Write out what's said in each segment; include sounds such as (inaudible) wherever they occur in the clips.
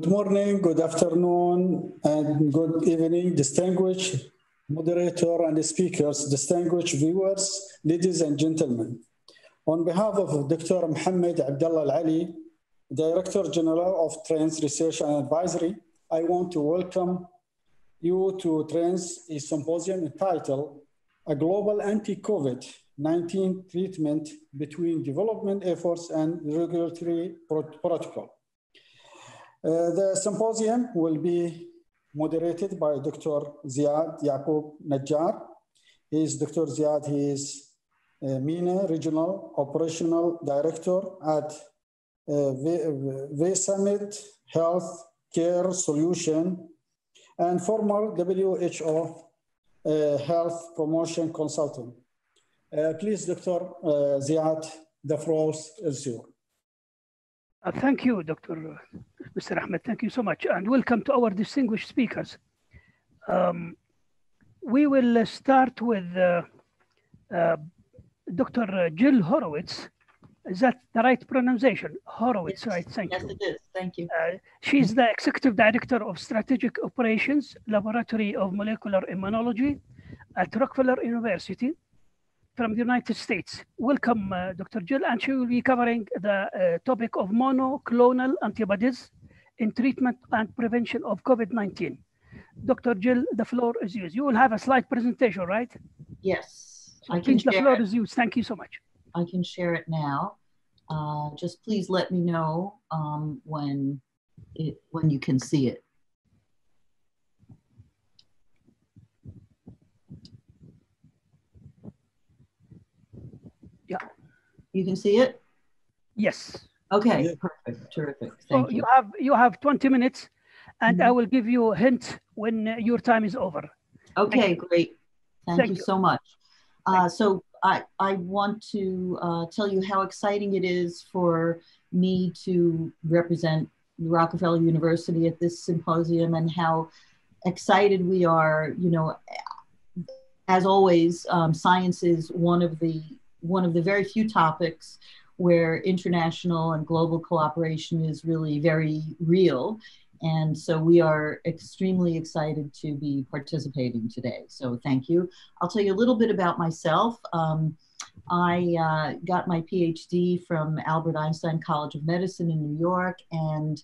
Good morning, good afternoon, and good evening, distinguished moderator and speakers, distinguished viewers, ladies and gentlemen. On behalf of Dr. Mohammed Abdullah Al-Ali, Director General of Trends Research and Advisory, I want to welcome you to Trends, a symposium entitled A Global Anti-COVID-19 Treatment Between Development Efforts and Regulatory Protocol. Uh, the symposium will be moderated by Dr. Ziad Yaqub Najjar. He is Dr. Ziad, he is uh, MENA Regional Operational Director at uh, V-Summit Health Care Solution and former WHO uh, Health Promotion Consultant. Uh, please, Dr. Uh, Ziad, the floor is yours. Thank you, Dr. Mr. Ahmed. Thank you so much. And welcome to our distinguished speakers. Um, we will start with uh, uh, Dr. Jill Horowitz. Is that the right pronunciation? Horowitz, yes. right? Thank yes, you. Yes, it is. Thank you. Uh, she's the Executive Director of Strategic Operations, Laboratory of Molecular Immunology at Rockefeller University from the United States. Welcome, uh, Dr. Jill, and she will be covering the uh, topic of monoclonal antibodies in treatment and prevention of COVID-19. Dr. Jill, the floor is yours. You will have a slide presentation, right? Yes, So I can please, the floor it. is yours. Thank you so much. I can share it now. Uh, just please let me know um, when it when you can see it. Yeah. You can see it? Yes. Okay, Yeah. perfect, terrific. So Thank you you. have you have 20 minutes, and I Mhm. will give you a hint when uh, your time is over. Okay, great. Thank, Thank you, you. so much. Uh, so I, I want to uh, tell you how exciting it is for me to represent Rockefeller University at this symposium and how excited we are. You know, as always, um, science is one of the one of the very few topics where international and global cooperation is really very real. And so we are extremely excited to be participating today. So thank you. I'll tell you a little bit about myself. Um, I uh, got my PhD from Albert Einstein College of Medicine in New York and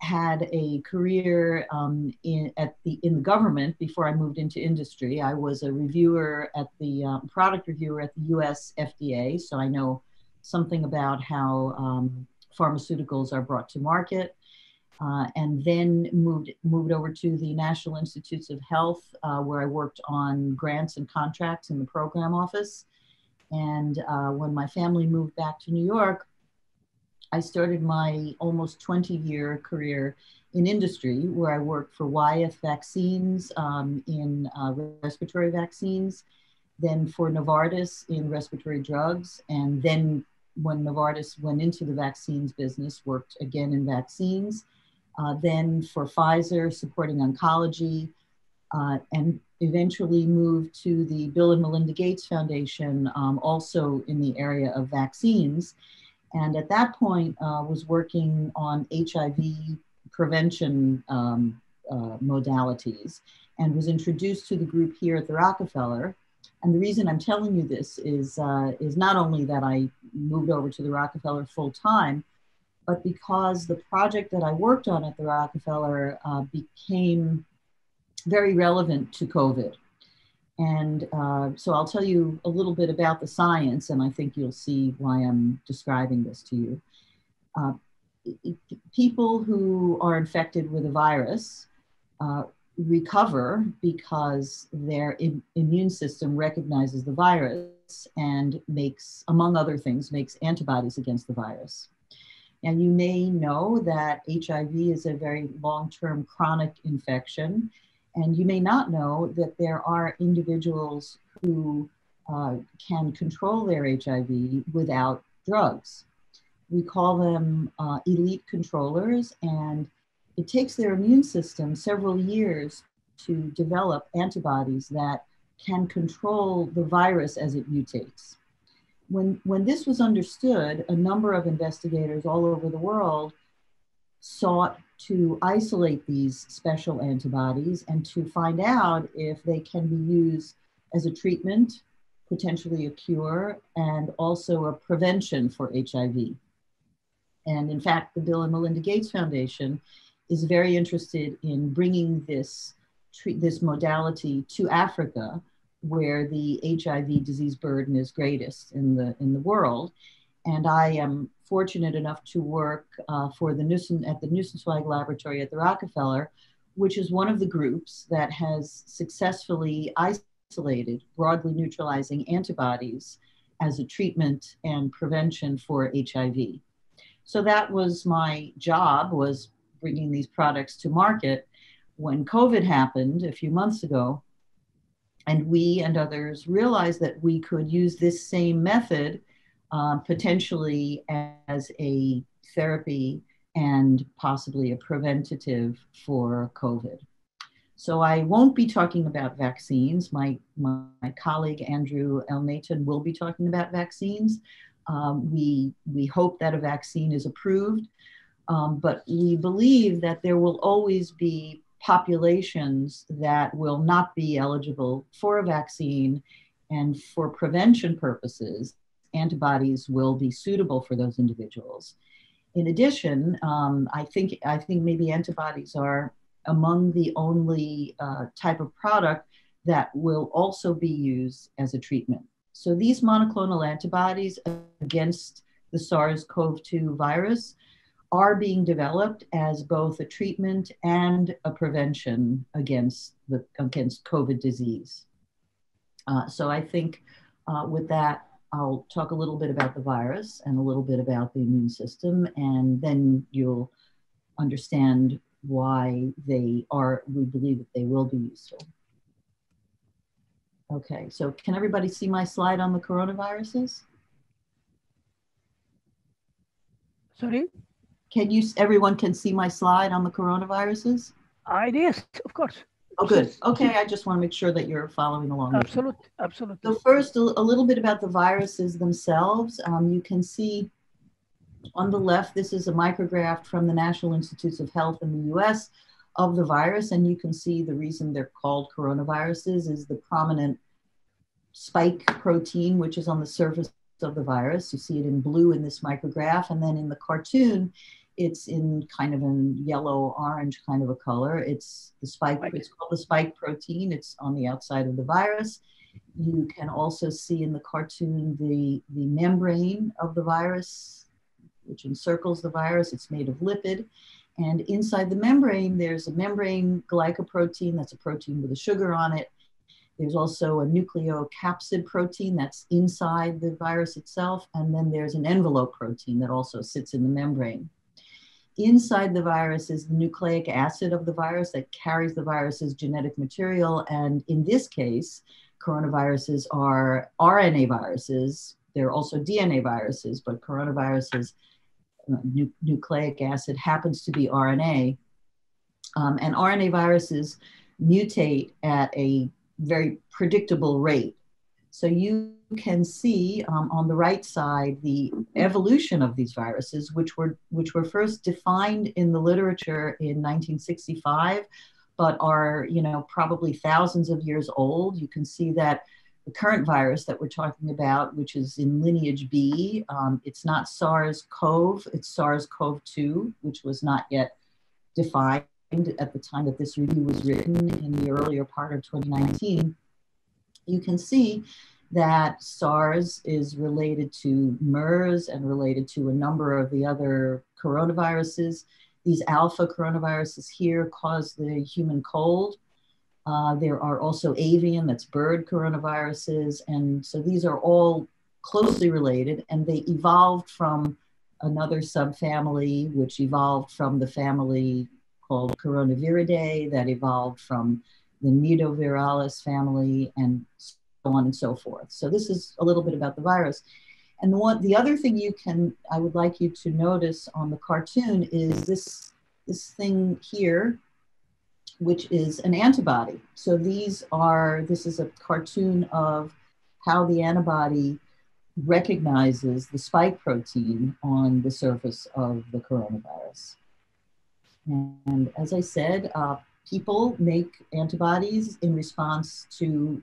had a career um, in, at the, in the government before I moved into industry. I was a reviewer at the um, product reviewer at the US FDA, so I know something about how um, pharmaceuticals are brought to market. Uh, and then moved moved over to the National Institutes of Health, uh, where I worked on grants and contracts in the program office. And uh, when my family moved back to New York, I started my almost 20 year career in industry, where I worked for Wyeth Vaccines um, in uh, respiratory vaccines, then for Novartis in respiratory drugs, and then when Novartis went into the vaccines business, worked again in vaccines uh, then for Pfizer supporting oncology, uh, and eventually moved to the Bill and Melinda Gates Foundation, um, also in the area of vaccines. And at that point, uh, was working on HIV prevention um, uh, modalities, and was introduced to the group here at the Rockefeller. And the reason I'm telling you this is uh, is not only that I moved over to the Rockefeller full time, but because the project that I worked on at the Rockefeller uh, became very relevant to COVID. And uh, so I'll tell you a little bit about the science, and I think you'll see why I'm describing this to you. Uh, people who are infected with a virus uh, recover because their Im- immune system recognizes the virus and makes, among other things, makes antibodies against the virus. And you may know that HIV is a very long term chronic infection. And you may not know that there are individuals who uh, can control their HIV without drugs. We call them uh, elite controllers, and it takes their immune system several years to develop antibodies that can control the virus as it mutates when, when this was understood, a number of investigators all over the world sought to isolate these special antibodies and to find out if they can be used as a treatment, potentially a cure, and also a prevention for HIV. And in fact, the Bill and Melinda Gates Foundation is very interested in bringing this, this modality to Africa, where the HIV disease burden is greatest in the, in the world. And I am fortunate enough to work uh, for the Nussen, at the Nussenzweig Laboratory at the Rockefeller, which is one of the groups that has successfully isolated broadly neutralizing antibodies as a treatment and prevention for HIV. So that was my job was bringing these products to market when COVID happened a few months ago. And we and others realized that we could use this same method um, potentially as a therapy and possibly a preventative for COVID. So I won't be talking about vaccines. My, my, my colleague Andrew Elnathan will be talking about vaccines. Um, we, we hope that a vaccine is approved, um, but we believe that there will always be populations that will not be eligible for a vaccine and for prevention purposes antibodies will be suitable for those individuals. In addition, um, I think I think maybe antibodies are among the only uh, type of product that will also be used as a treatment. So these monoclonal antibodies against the SARS-CoV-2 virus are being developed as both a treatment and a prevention against the against COVID disease. Uh, so I think uh, with that, I'll talk a little bit about the virus and a little bit about the immune system, and then you'll understand why they are, we believe that they will be useful. Okay, so can everybody see my slide on the coronaviruses? Sorry? Can you, everyone can see my slide on the coronaviruses? Uh, yes, of course. Oh, good. Okay, I just want to make sure that you're following along. Absolutely, absolutely. So first, a, a, little bit about the viruses themselves. Um, you can see on the left, this is a micrograph from the National Institutes of Health in the US of the virus. And you can see the reason they're called coronaviruses is the prominent spike protein, which is on the surface of the virus. You see it in blue in this micrograph. And then in the cartoon, it's in kind of a yellow orange kind of a color. It's the spike, it's called the spike protein. It's on the outside of the virus. You can also see in the cartoon the, the membrane of the virus, which encircles the virus. It's made of lipid. And inside the membrane, there's a membrane glycoprotein, that's a protein with a sugar on it. There's also a nucleocapsid protein that's inside the virus itself. And then there's an envelope protein that also sits in the membrane. Inside the virus is the nucleic acid of the virus that carries the virus's genetic material. And in this case, coronaviruses are RNA viruses. They're also DNA viruses, but coronaviruses, uh, nu- nucleic acid happens to be RNA. Um, and RNA viruses mutate at a very predictable rate. So you can see um, on the right side the evolution of these viruses, which were which were first defined in the literature in 1965, but are you know probably thousands of years old. You can see that the current virus that we're talking about, which is in lineage B, um, it's not SARS-CoV, it's SARS-CoV-2, which was not yet defined at the time that this review was written in the earlier part of 2019 you can see that SARS is related to MERS and related to a number of the other coronaviruses. These alpha coronaviruses here cause the human cold. Uh, there are also avian, that's bird coronaviruses. And so these are all closely related and they evolved from another subfamily, which evolved from the family called Coronaviridae, that evolved from the Nidovirales family, and so on and so forth. So this is a little bit about the virus. And the one, the other thing you can, I would like you to notice on the cartoon is this, this thing here, which is an antibody. So these are, this is a cartoon of how the antibody recognizes the spike protein on the surface of the coronavirus. And as I said, uh, people make antibodies in response to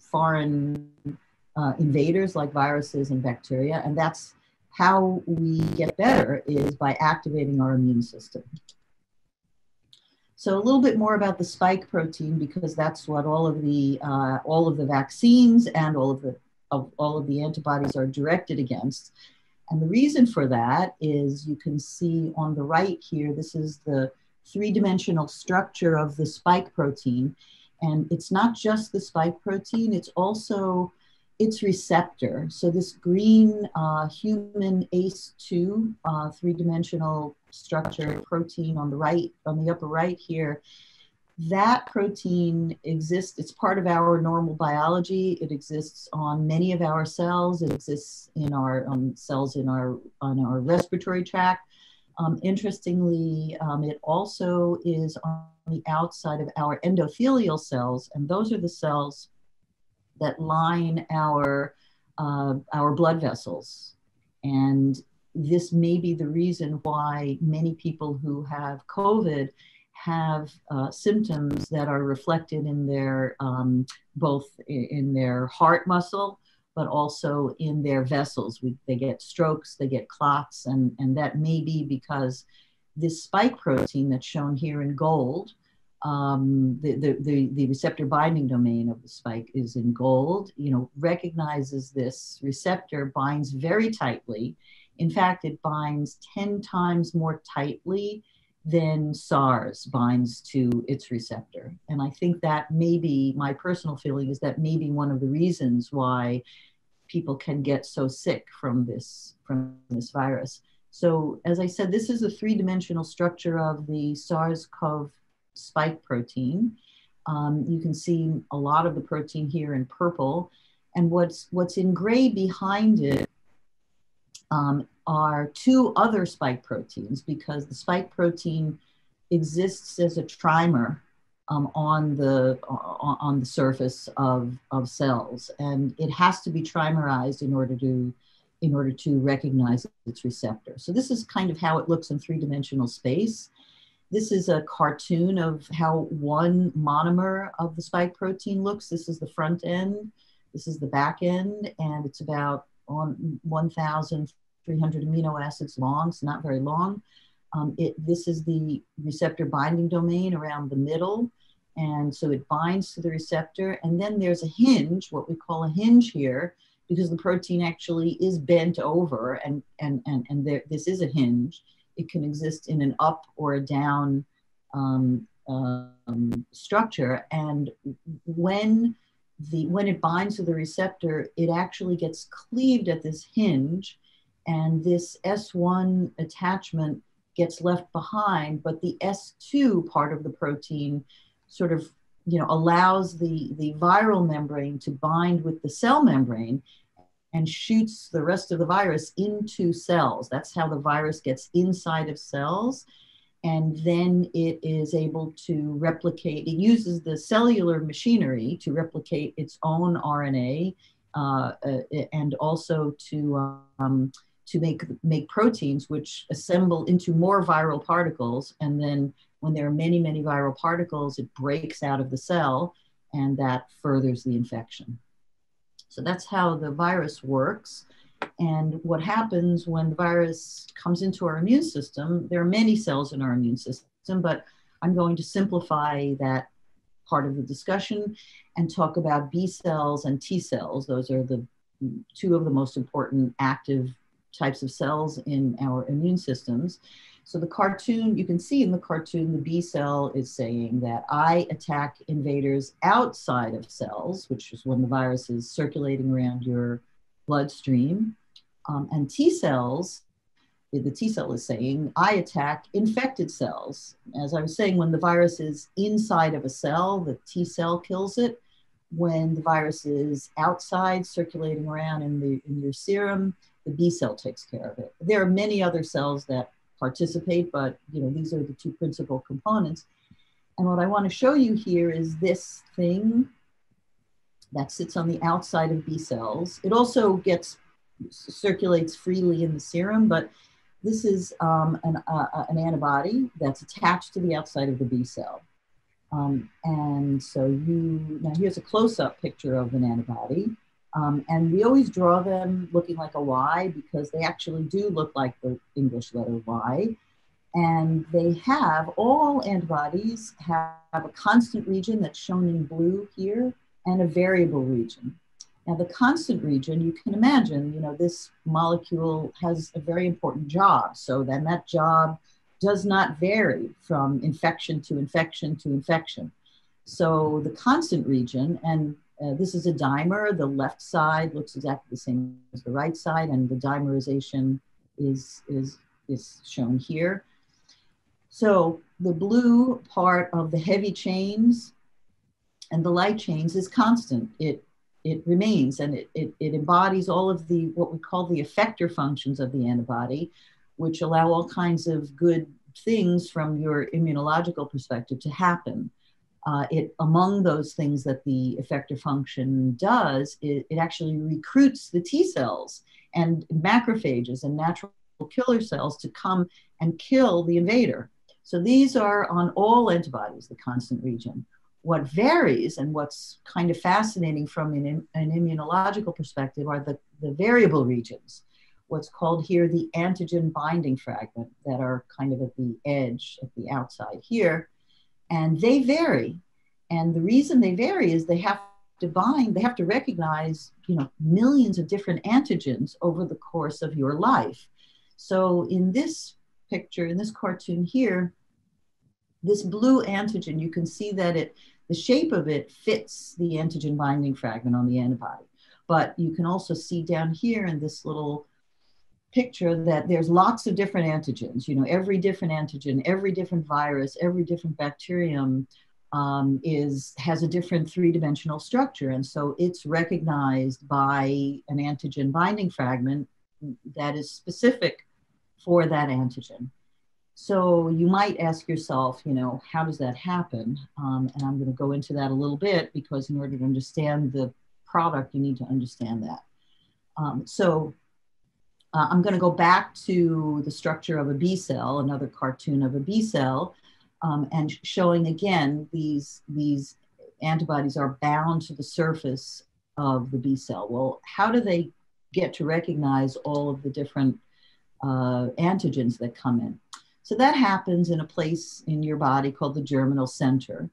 foreign uh, invaders like viruses and bacteria, and that's how we get better is by activating our immune system. So a little bit more about the spike protein because that's what all of the uh, all of the vaccines and all of the of all of the antibodies are directed against. And the reason for that is you can see on the right here, this is the three-dimensional structure of the spike protein. And it's not just the spike protein, it's also its receptor. So this green uh, human ACE2 uh, three-dimensional structure protein on the right, on the upper right here, that protein exists, it's part of our normal biology. It exists on many of our cells. It exists in our um, cells in our, on our respiratory tract. Um, interestingly, um, it also is on the outside of our endothelial cells, and those are the cells that line our, uh, our blood vessels. And this may be the reason why many people who have COVID have uh, symptoms that are reflected in their um, both in their heart muscle but also in their vessels we, they get strokes they get clots and, and that may be because this spike protein that's shown here in gold um, the, the, the, the receptor binding domain of the spike is in gold you know recognizes this receptor binds very tightly in fact it binds 10 times more tightly then SARS binds to its receptor. And I think that maybe my personal feeling is that maybe one of the reasons why people can get so sick from this from this virus. So as I said, this is a three-dimensional structure of the SARS-CoV spike protein. Um, you can see a lot of the protein here in purple. And what's, what's in gray behind it um, are two other spike proteins because the spike protein exists as a trimer um, on the on the surface of, of cells. And it has to be trimerized in order to in order to recognize its receptor. So this is kind of how it looks in three-dimensional space. This is a cartoon of how one monomer of the spike protein looks. This is the front end. This is the back end. And it's about on 1000 300 amino acids long, it's not very long. Um, it, this is the receptor binding domain around the middle. And so it binds to the receptor. And then there's a hinge, what we call a hinge here, because the protein actually is bent over and, and, and, and there, this is a hinge. It can exist in an up or a down um, um, structure. And when the when it binds to the receptor, it actually gets cleaved at this hinge and this S1 attachment gets left behind, but the S2 part of the protein sort of you know allows the the viral membrane to bind with the cell membrane and shoots the rest of the virus into cells. That's how the virus gets inside of cells. And then it is able to replicate, it uses the cellular machinery to replicate its own RNA uh, uh, and also to um, to make, make proteins which assemble into more viral particles. And then when there are many, many viral particles, it breaks out of the cell and that furthers the infection. So that's how the virus works. And what happens when the virus comes into our immune system, there are many cells in our immune system, but I'm going to simplify that part of the discussion and talk about B cells and T cells. Those are the two of the most important active types of cells in our immune systems. So the cartoon, you can see in the cartoon, the B cell is saying that I attack invaders outside of cells, which is when the virus is circulating around your bloodstream. Um, and T cells, the T cell is saying, I attack infected cells. As I was saying, when the virus is inside of a cell, the T cell kills it. When the virus is outside circulating around in, the, in your serum, the B cell takes care of it. There are many other cells that participate, but you know these are the two principal components. And what I want to show you here is this thing that sits on the outside of B cells. It also gets circulates freely in the serum, but This is um, an, uh, an antibody that's attached to the outside of the B cell. Um, and so you, now here's a close-up picture of an antibody. Um, and we always draw them looking like a Y because they actually do look like the English letter Y. And they have, all antibodies have a constant region that's shown in blue here and a variable region. Now the constant region, you can imagine, you know, this molecule has a very important job. So then that job does not vary from infection to infection to infection. So the constant region, and uh, this is a dimer, the left side looks exactly the same as the right side, and the dimerization is, is, is shown here. So the blue part of the heavy chains and the light chains is constant. It, it remains and it, it, it embodies all of the, what we call the effector functions of the antibody, which allow all kinds of good things from your immunological perspective to happen. Uh, it among those things that the effector function does, it, it actually recruits the T cells and macrophages and natural killer cells to come and kill the invader. So these are on all antibodies, the constant region. What varies and what's kind of fascinating from an, an immunological perspective are the, the variable regions, what's called here the antigen binding fragment that are kind of at the edge, at the outside here. And they vary. And the reason they vary is they have to bind, they have to recognize, you know, millions of different antigens over the course of your life. So in this picture, in this cartoon here, this blue antigen, you can see that it, the shape of it fits the antigen binding fragment on the antibody. But you can also see down here in this little picture that there's lots of different antigens. You know, every different antigen, every different virus, every different bacterium um, is has a different three-dimensional structure, and so it's recognized by an antigen binding fragment that is specific for that antigen. So you might ask yourself, you know, how does that happen? Um, and I'm going to go into that a little bit because in order to understand the product, you need to understand that. Um, so uh, I'm going to go back to the structure of a B cell, another cartoon of a B cell, um, and showing again these, these antibodies are bound to the surface of the B cell. Well, how do they get to recognize all of the different uh, antigens that come in? So that happens in a place in your body called the germinal center,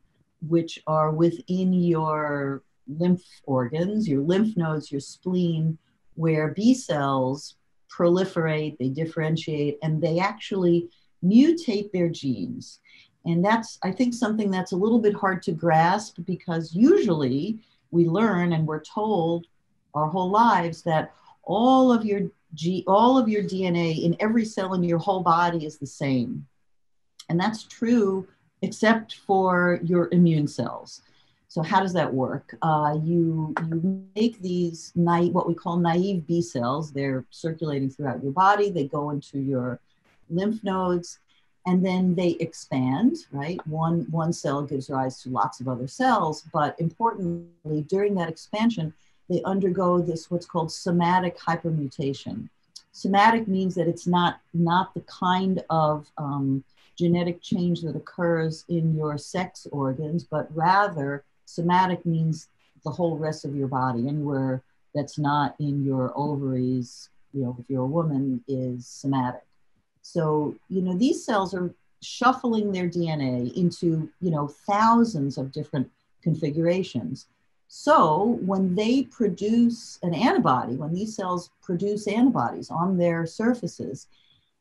which are within your lymph organs, your lymph nodes, your spleen, where B cells proliferate, they differentiate, and they actually mutate their genes. And that's, I think, something that's a little bit hard to grasp because usually we learn and we're told our whole lives that all of your G, all of your DNA in every cell in your whole body is the same. And that's true except for your immune cells. So how does that work? Uh, you, you make these naive, what we call naive B cells. They're circulating throughout your body. They go into your lymph nodes and then they expand, right? One, one cell gives rise to lots of other cells, but importantly, during that expansion, they undergo this what's called somatic hypermutation. Somatic means that it's not, not the kind of um, genetic change that occurs in your sex organs, but rather somatic means the whole rest of your body, anywhere that's not in your ovaries, you know, if you're a woman, is somatic. So, you know, these cells are shuffling their DNA into, you know, thousands of different configurations. So when they produce an antibody, when these cells produce antibodies on their surfaces,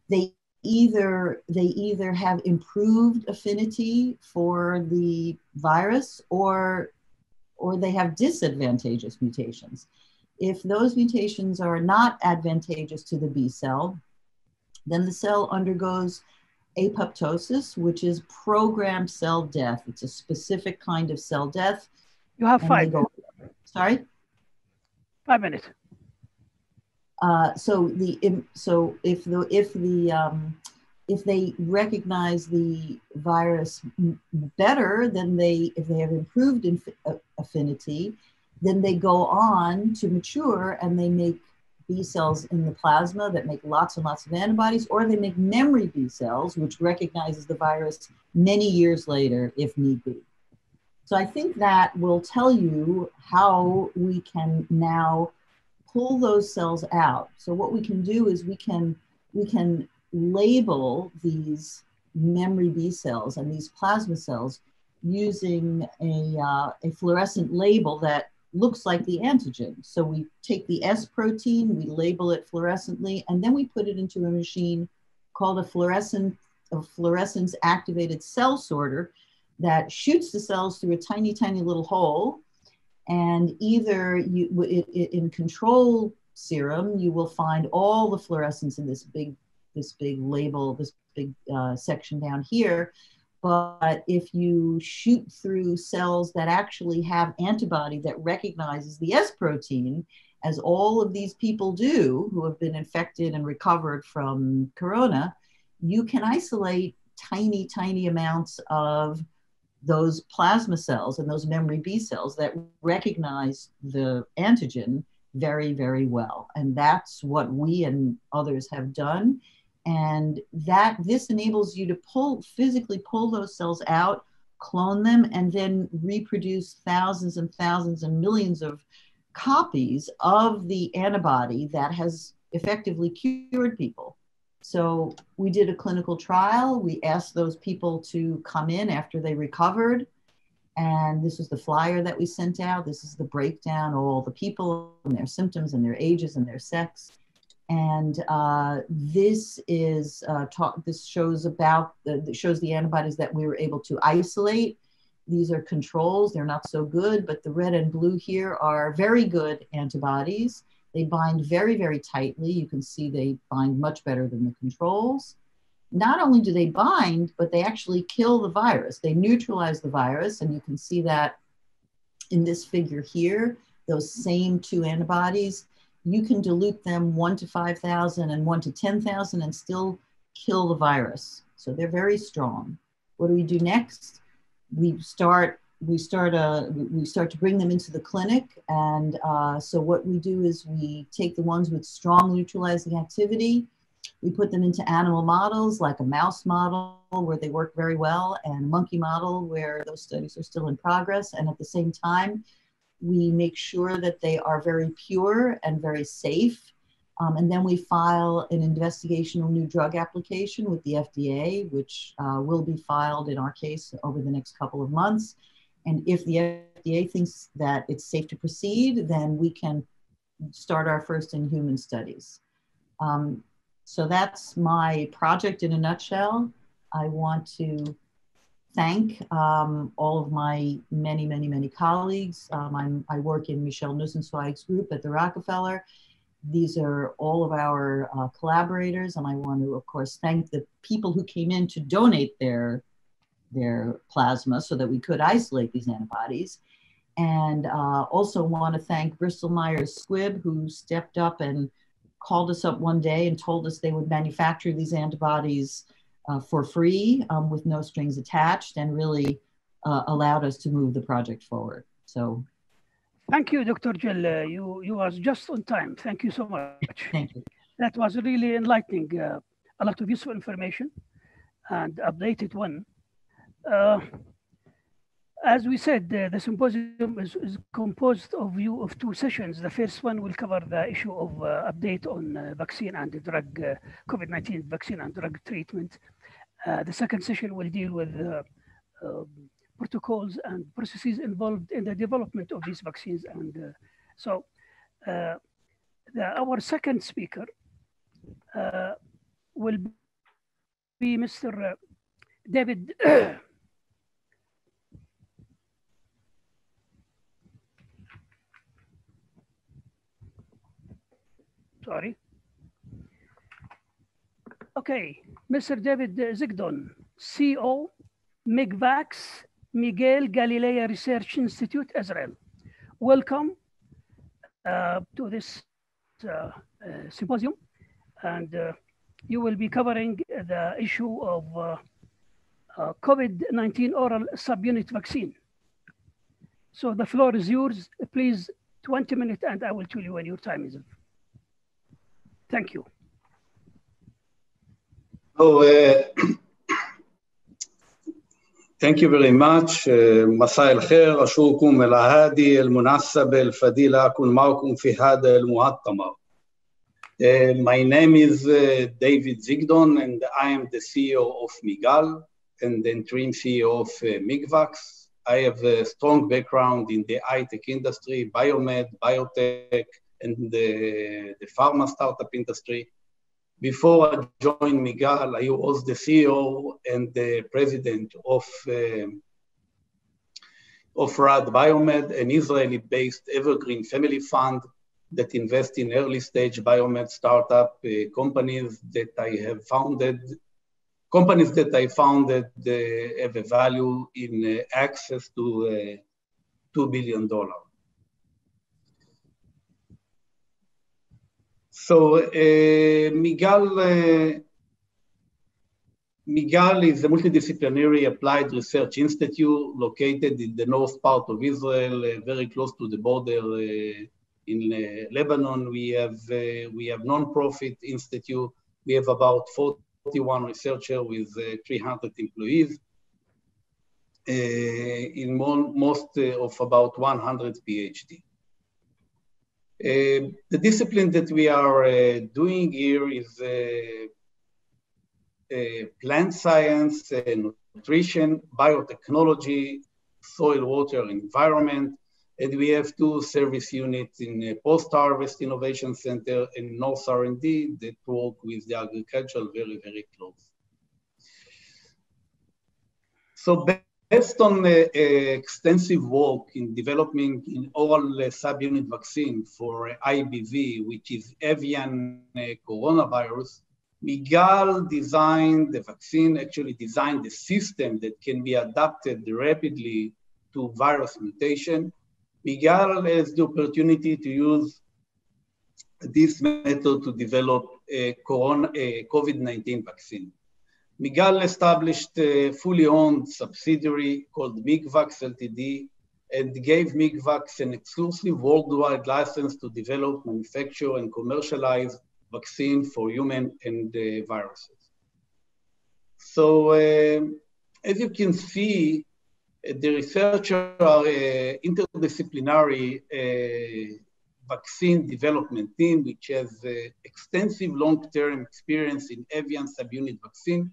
they either they either have improved affinity for the virus or or they have disadvantageous mutations. If those mutations are not advantageous to the B cell, then the cell undergoes apoptosis, which is programmed cell death. It's a specific kind of cell death you have five. Go, sorry. Five minutes. Uh, so the so if the if the um, if they recognize the virus better than they if they have improved inf- affinity, then they go on to mature and they make B cells in the plasma that make lots and lots of antibodies, or they make memory B cells, which recognizes the virus many years later if need be. So I think that will tell you how we can now pull those cells out. So what we can do is we can we can label these memory B cells and these plasma cells using a, uh, a fluorescent label that looks like the antigen. So we take the S protein, we label it fluorescently, and then we put it into a machine called a fluorescent a fluorescence activated cell sorter that shoots the cells through a tiny, tiny little hole. And either you, in control serum, you will find all the fluorescence in this big, this big label, this big uh, section down here. But if you shoot through cells that actually have antibody that recognizes the S protein, as all of these people do who have been infected and recovered from corona, you can isolate tiny, tiny amounts of those plasma cells and those memory B cells that recognize the antigen very, very well. And that's what we and others have done and that this enables you to pull physically pull those cells out clone them and then reproduce thousands and thousands and millions of copies of the antibody that has effectively cured people so we did a clinical trial. We asked those people to come in after they recovered. And this is the flyer that we sent out. This is the breakdown of all the people and their symptoms and their ages and their sex. And uh, this is uh, talk, this shows about the, shows the antibodies that we were able to isolate. These are controls. They're not so good but the red and blue here are very good antibodies they bind very very tightly you can see they bind much better than the controls not only do they bind but they actually kill the virus they neutralize the virus and you can see that in this figure here those same two antibodies you can dilute them one to 5,000 and one to 10,000 and still kill the virus. So they're very strong. What do we do next? We start we start uh, we start to bring them into the clinic, and uh, so what we do is we take the ones with strong neutralizing activity, we put them into animal models like a mouse model where they work very well, and a monkey model where those studies are still in progress, and at the same time, we make sure that they are very pure and very safe. Um, and then we file an investigational new drug application with the FDA, which uh, will be filed in our case over the next couple of months. And if the FDA thinks that it's safe to proceed, then we can start our first in human studies. Um, so that's my project in a nutshell. I want to thank um, all of my many, many, many colleagues. Um, i work in Michel Nussenzweig's group at the Rockefeller. These are all of our uh, collaborators, and I want to, of course, thank the people who came in to donate their, their plasma so that we could isolate these antibodies. And uh, also want to thank Bristol Myers Squibb, who stepped up and called us up one day and told us they would manufacture these antibodies uh, for free um, with no strings attached and really uh, allowed us to move the project forward. So thank you, Dr. Jill. Uh, you, you was just on time. Thank you so much. Thank you. That was really enlightening. Uh, a lot of useful information and updated one. Uh, as we said, uh, the symposium is, is, composed of of two sessions. The first one will cover the issue of uh, update on uh, vaccine and drug uh, COVID-19 vaccine and drug treatment. Uh, the second session will deal with um, protocols and processes involved in the development of these vaccines. And so the, our second speaker will be Mr. David (coughs) sorry. Okay, Mr. David Zigdon, CEO, MIGVAX, Migal Galilee Research Institute, Israel. Welcome uh, to this uh, uh, symposium, and uh, you will be covering the issue of uh, uh, COVID-19 oral subunit vaccine. So the floor is yours. Please, 20 minutes, and I will tell you when your time is up. Thank you. Oh, uh, (coughs) Thank you very much. مساء الخير أشوفكم إلى هذه المناسبة الفضيلة أكون معكم في هذا المؤتمر. Uh, my name is uh, David Zigdon and I am the CEO of Migal and the interim CEO of uh, Migvax. I have a strong background in the high-tech industry, biomed, biotech, and the, the pharma startup industry. Before I joined Migal, I was the CEO and the president of, uh, of RAD Biomed, an Israeli-based evergreen family fund that invests in early-stage biomed startup uh, companies that I have founded. Companies that I founded uh, have a value in uh, access to uh, $2 billion. So uh, Migal, uh, Migal is a multidisciplinary applied research institute located in the north part of Israel, uh, very close to the border in Lebanon. We have we have non-profit institute. We have about 41 researchers with 300 employees. in most of about 100 PhD. Uh, the discipline that we are uh, doing here is uh, plant science, and nutrition, biotechnology, soil, water, environment, and we have two service units in the post-harvest innovation center and North R&D that work with the agricultural very, very close. So Based on uh, extensive work in developing an oral uh, subunit vaccine for uh, IBV, which is avian uh, coronavirus, Migal designed the vaccine, actually designed the system that can be adapted rapidly to virus mutation. Migal has the opportunity to use this method to develop a, a COVID-19 vaccine. Migal established a fully owned subsidiary called Migvax Ltd and gave Migvax an exclusive worldwide license to develop, manufacture, and commercialize vaccine for human and uh, viruses. So uh, as you can see, the researchers are uh, interdisciplinary uh, vaccine development team, which has uh, extensive long-term experience in avian subunit vaccine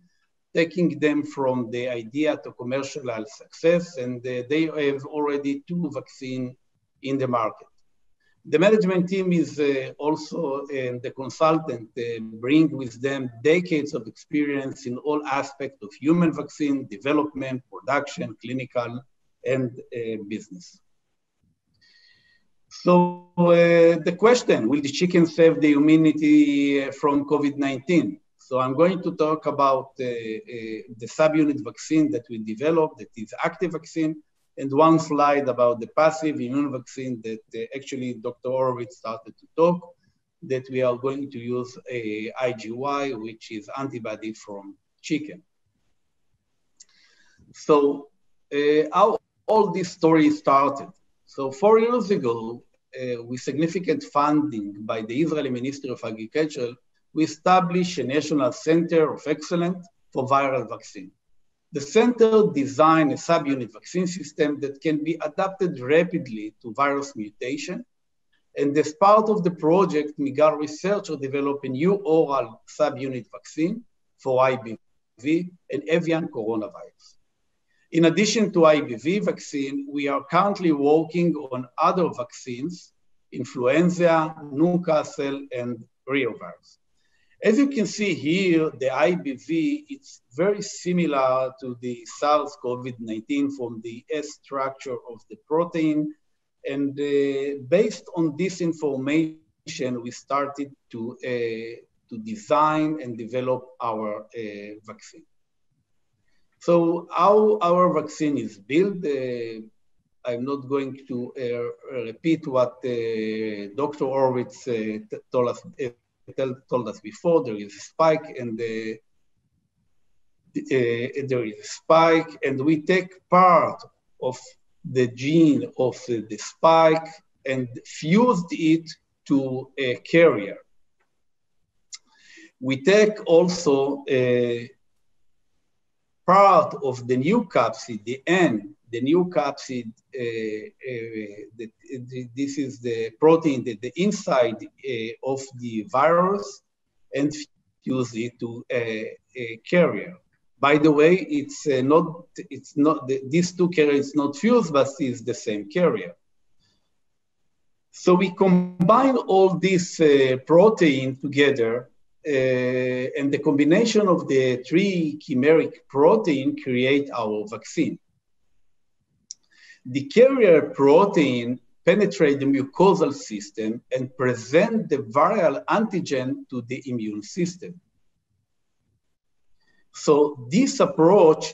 taking them from the idea to commercial success, and uh, they have already two vaccines in the market. The management team is uh, also, and the consultant uh, bring with them decades of experience in all aspects of human vaccine development, production, clinical, and uh, business. So uh, the question, will the chicken save the immunity uh, from COVID-19? So I'm going to talk about uh, uh, the subunit vaccine that we developed, that is active vaccine, and one slide about the passive immune vaccine that uh, actually Dr. Horowitz started to talk, that we are going to use a IgY, which is antibody from chicken. So uh, how all this story started. So four years ago, uh, with significant funding by the Israeli Ministry of Agriculture, we established a national center of excellence for viral vaccine. The center designed a subunit vaccine system that can be adapted rapidly to virus mutation. And as part of the project, Migal researchers developed a new oral subunit vaccine for IBV and avian coronavirus. In addition to IBV vaccine, we are currently working on other vaccines, influenza, Newcastle, and reovirus. As you can see here, the IBV, it's very similar to the SARS-CoV-19 from the S structure of the protein. And uh, based on this information, we started to, uh, to design and develop our uh, vaccine. So how our vaccine is built, uh, I'm not going to uh, repeat what uh, Dr. Horowitz told us tell, told us before, there is a spike and the, uh, there is a spike and we take part of the gene of the, the spike and fused it to a carrier. We take also a part of the new capsid, the N, the new capsid, uh, uh, the, the, this is the protein that the inside uh, of the virus and fuse it to a, a carrier. By the way, it's uh, not, it's not, the, these two carriers not fused, but it's the same carrier. So we combine all this uh, protein together uh, and the combination of the three chimeric protein create our vaccine. The carrier protein penetrate the mucosal system and present the viral antigen to the immune system. So this approach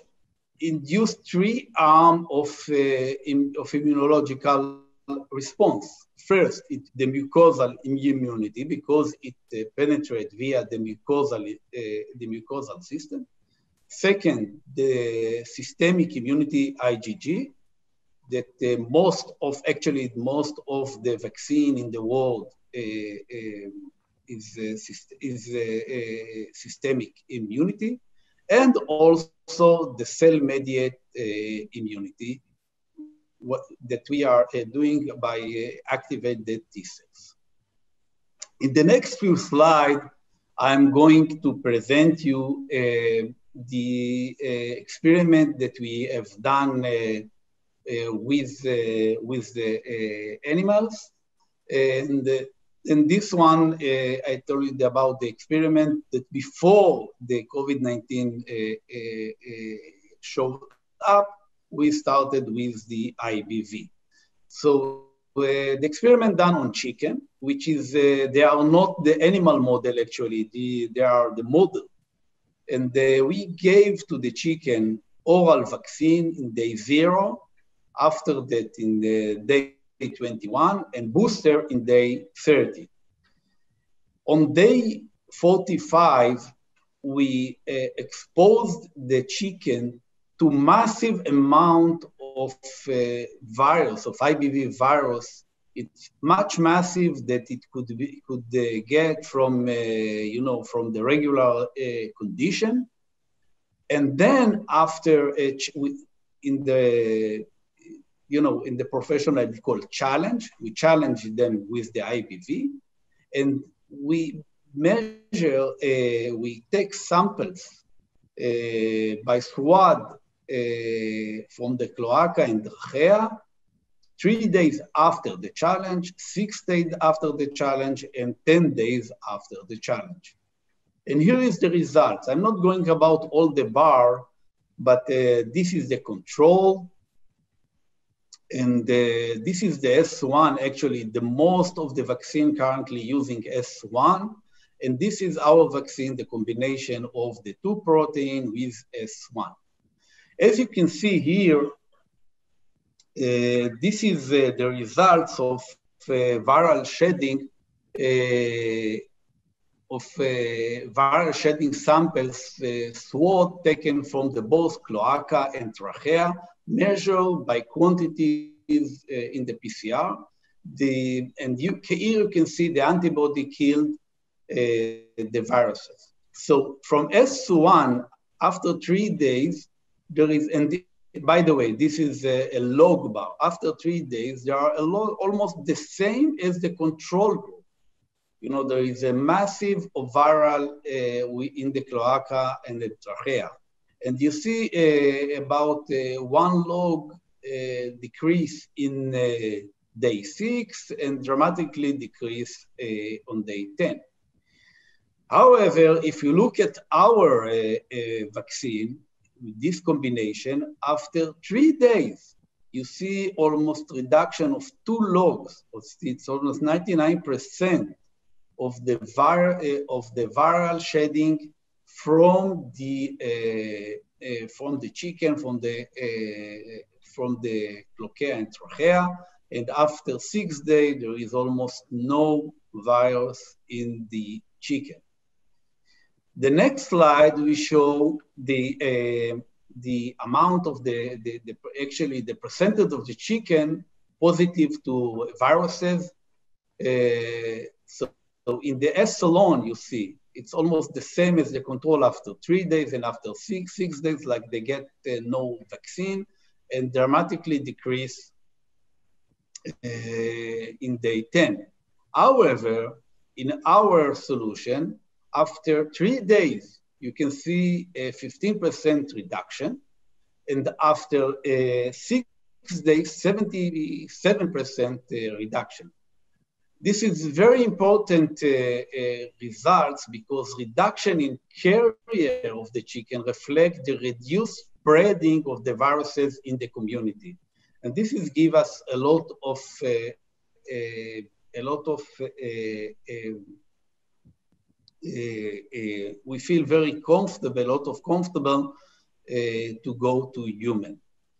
induced three arms of, uh, of immunological response. First, it, the mucosal immunity because it uh, penetrates via the mucosal, uh, the mucosal system. Second, the systemic immunity IgG that uh, most of, actually most of the vaccine in the world uh, uh, is, uh, is systemic immunity and also the cell-mediated immunity what, that we are doing by activated T cells. In the next few slides, I'm going to present you the uh, experiment that we have done uh, Uh, with, uh, with the uh, animals. And in this one, I told you about the experiment that before the COVID-19 showed up, we started with the IBV. So uh, the experiment done on chicken, which is, uh, they are not the animal model actually, the, they are the model. And uh, we gave to the chicken oral vaccine in day zero, after that in the day 21, and booster in day 30. On day 45, we uh, exposed the chicken to massive amount of uh, virus, of IBV virus. It's much massive that it could be, could uh, get from, uh, you know, from the regular uh, condition. And then after, in the, you know, in the professional, we call challenge, we challenge them with the IPV, and we measure, uh, we take samples uh, by swab uh, from the cloaca in Drachea, three days after the challenge, six days after the challenge, and 10 days after the challenge. And here is the results. I'm not going about all the bar, but uh, this is the control. And uh, this is the S1, actually, the most of the vaccine currently using S1. And this is our vaccine, the combination of the two protein with S1. As you can see here, uh, this is uh, the results of uh, viral shedding uh, of uh, viral shedding samples uh, SWOT taken from the both cloaca and trachea, measured by quantities in the PCR. The, and you, here you can see the antibody killed the viruses. So from S1, after three days, there is, and the, by the way, this is a, a, log bar. After three days, there are almost the same as the control group. You know, there is a massive viral uh, in the cloaca and the trachea. And you see uh, about uh, one log decrease in day six and dramatically decrease on day 10. However, if you look at our vaccine, this combination, after three days, you see almost reduction of two logs. It's almost 99% of the, vir uh, of the viral shedding from the uh, uh, from the chicken, from the from the cloaca and trachea, and after six days there is almost no virus in the chicken. The next slide, we show the, uh, the amount of the, the, the, actually the percentage of the chicken positive to viruses. Uh, so, so, in the S alone, you see it's almost the same as the control after three days and after six, six days, like they get uh, no vaccine and dramatically decrease uh, in day 10. However, in our solution, after three days, you can see a 15% reduction. And after uh, six days, 77% uh, reduction. This is very important uh, uh, results because reduction in carrier of the chicken reflect the reduced spreading of the viruses in the community. And this is give us a lot of, uh, uh a lot of, uh, uh, we feel very comfortable, a lot of comfortable to go to human.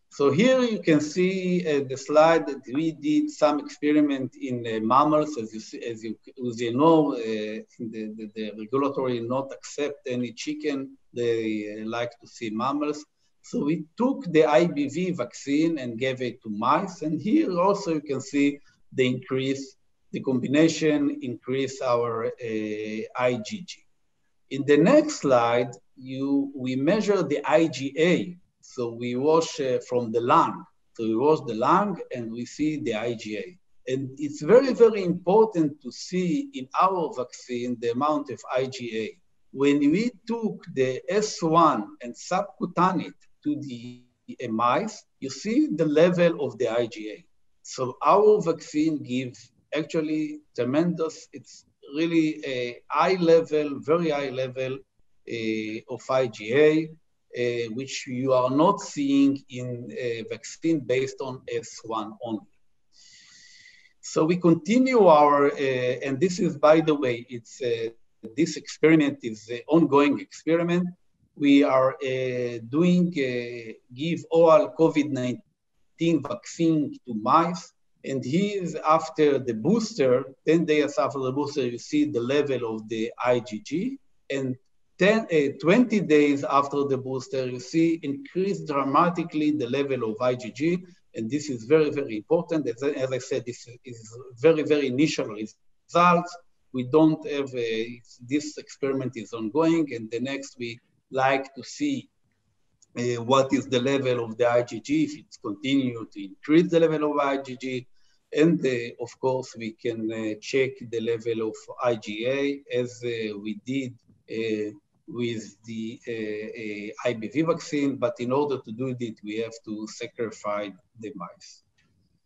So here you can see uh, the slide that we did some experiment in uh, mammals. As you, see, as you, as you know, uh, the, the, the, regulatory not accept any chicken. They uh, like to see mammals. So we took the IBV vaccine and gave it to mice. And here also you can see the increase, the combination increase our uh, IgG. In the next slide, you, we measure the IgA so we wash uh, from the lung. So we wash the lung and we see the IgA. And it's very, very important to see in our vaccine the amount of IgA. When we took the S1 and subcutaneous to the mice, you see the level of the IgA. So our vaccine gives actually tremendous, it's really a high level, very high level uh, of IgA. Uh, which you are not seeing in a vaccine based on S1 only. So we continue our, uh, and this is, by the way, it's uh, this experiment is an ongoing experiment. We are uh, doing, uh, give oral COVID-19 vaccine to mice, and he's after the booster, 10 days after the booster, you see the level of the IgG, and 10, uh, 20 days after the booster, you see increase dramatically the level of IgG, and this is very, very important. As, as I said, this is very, very initial results. We don't have, a, this experiment is ongoing, and the next we like to see uh, what is the level of the IgG, if it's continue to increase the level of IgG, and uh, of course, we can check the level of IgA as we did uh, with the uh, uh IBV vaccine, but in order to do it, we have to sacrifice the mice.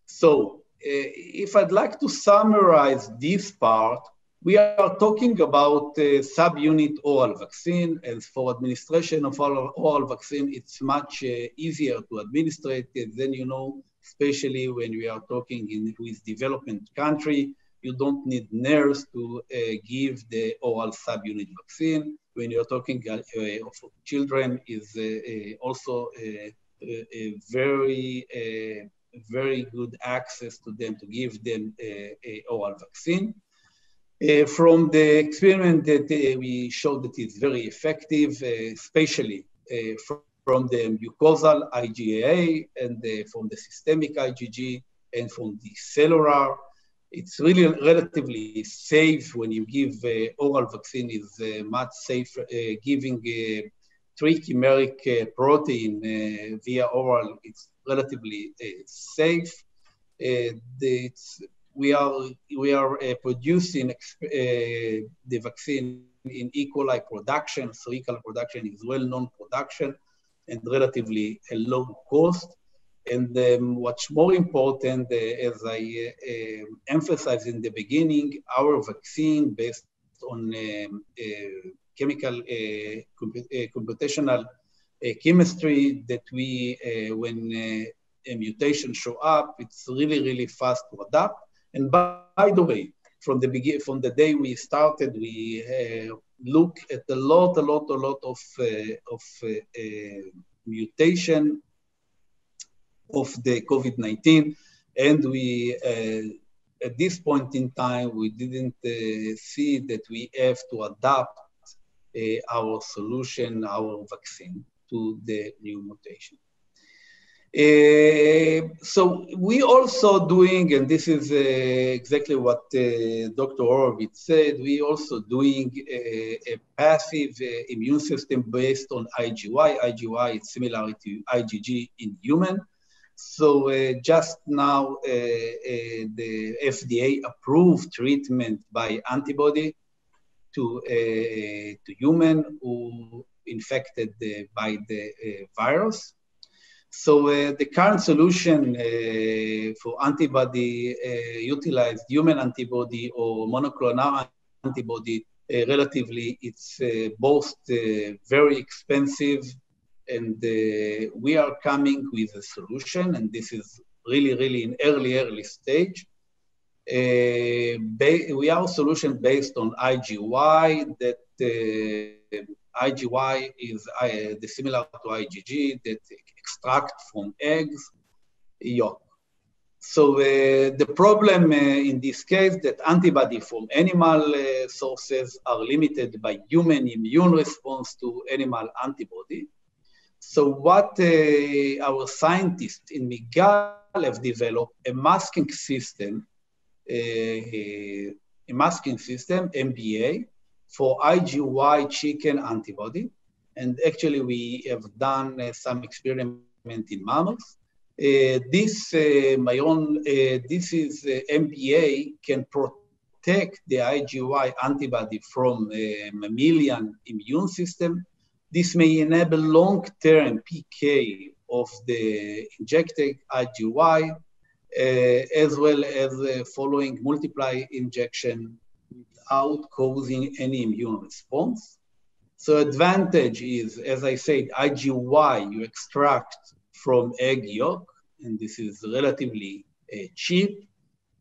So uh, if I'd like to summarize this part, we are talking about uh, subunit oral vaccine, and for administration of oral, oral vaccine, it's much uh, easier to administer it. Then you know, especially when we are talking in, with development country, you don't need nurse to uh, give the oral subunit vaccine when you're talking uh, of children is uh, uh, also a, a very very good access to them to give them a, a oral vaccine. Uh, from the experiment that uh, we showed that it's very effective, uh, especially from, from the mucosal IgA and from the systemic IgG and from the cellular it's really relatively safe when you give uh, oral vaccine is uh, much safer. Uh, giving uh, three chimeric uh, protein uh, via oral, it's relatively safe. The, we are we are producing the vaccine in E. coli production, so E. coli production is well-known production and relatively a low cost. And um, what's more important, uh, as I uh, emphasized in the beginning, our vaccine based on um, uh, chemical uh, uh, computational uh, chemistry that we, when a mutation show up, it's really, really fast to adapt. And by, by the way, from the begin, from the day we started, we look at a lot, a lot, a lot of, of mutation of the COVID-19. And we, uh, at this point in time, we didn't uh, see that we have to adapt uh, our solution, our vaccine to the new mutation. Uh, so we also doing, and this is uh, exactly what uh, Dr. Horowitz said, we also doing a, a passive uh, immune system based on IgY. IgY is similar to IgG in human. So uh, just now, uh, the FDA approved treatment by antibody to, to human who infected by the virus. So uh, the current solution uh, for antibody uh, utilized human antibody or monoclonal antibody uh, relatively, it's uh, both uh, very expensive and we are coming with a solution and this is really, really in early, early stage. we are a solution based on IgY that IgY is uh, similar to IgG that extract from eggs yolk. So uh, the problem uh, in this case that antibody from animal uh, sources are limited by human immune response to animal antibody. So what uh, our scientists in Migal have developed a masking system, uh, a masking system, MBA, for IgY chicken antibody. And actually, we have done uh, some experiment in mammals. Uh, this, uh, my own, this is MBA can protect the IgY antibody from mammalian immune system. This may enable long-term PK of the injected IgY, uh, as well as uh, following multiply injection without causing any immune response. So advantage is, as I said, IgY you extract from egg yolk, and this is relatively uh, cheap.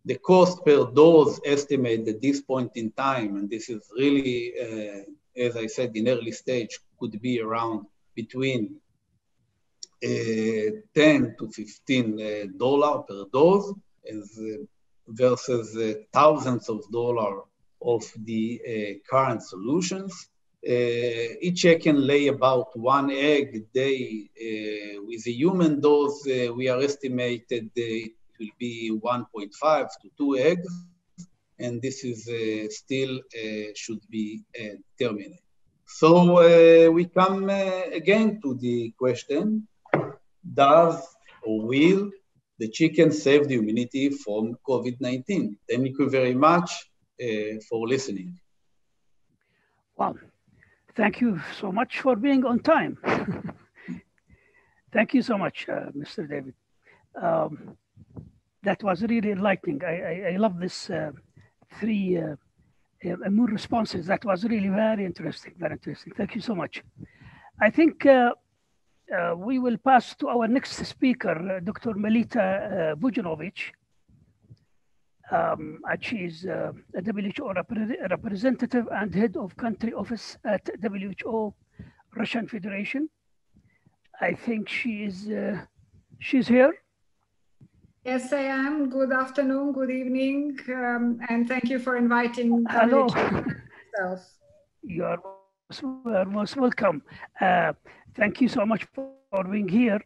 The cost per dose estimate at this point in time, and this is really, uh, as I said, in early stage, could be around between uh, 10 to 15 dollar per dose, as, uh, versus uh, thousands of dollar of the uh, current solutions. Uh, each egg can lay about one egg a day. Uh, with a human dose, we are estimated it will be 1.5 to 2 eggs, and this is still should be terminated. So we come again to the question, does or will the chicken save the humanity from COVID-19? Thank you very much uh, for listening. Well, Thank you so much for being on time. (laughs) Thank you so much, uh, Mr. David. Um, that was really enlightening. I, I, I love this uh, three uh, immune responses. That was really very interesting, very interesting. Thank you so much. I think uh, uh, we will pass to our next speaker, uh, Dr. Melita Vujanovic um, she is uh, a WHO rep representative and head of country office at WHO Russian Federation. I think she is uh, she's here. Yes, I am. Good afternoon, good evening, um, and thank you for inviting Hello. (laughs) You are most most welcome. Uh, thank you so much for being here.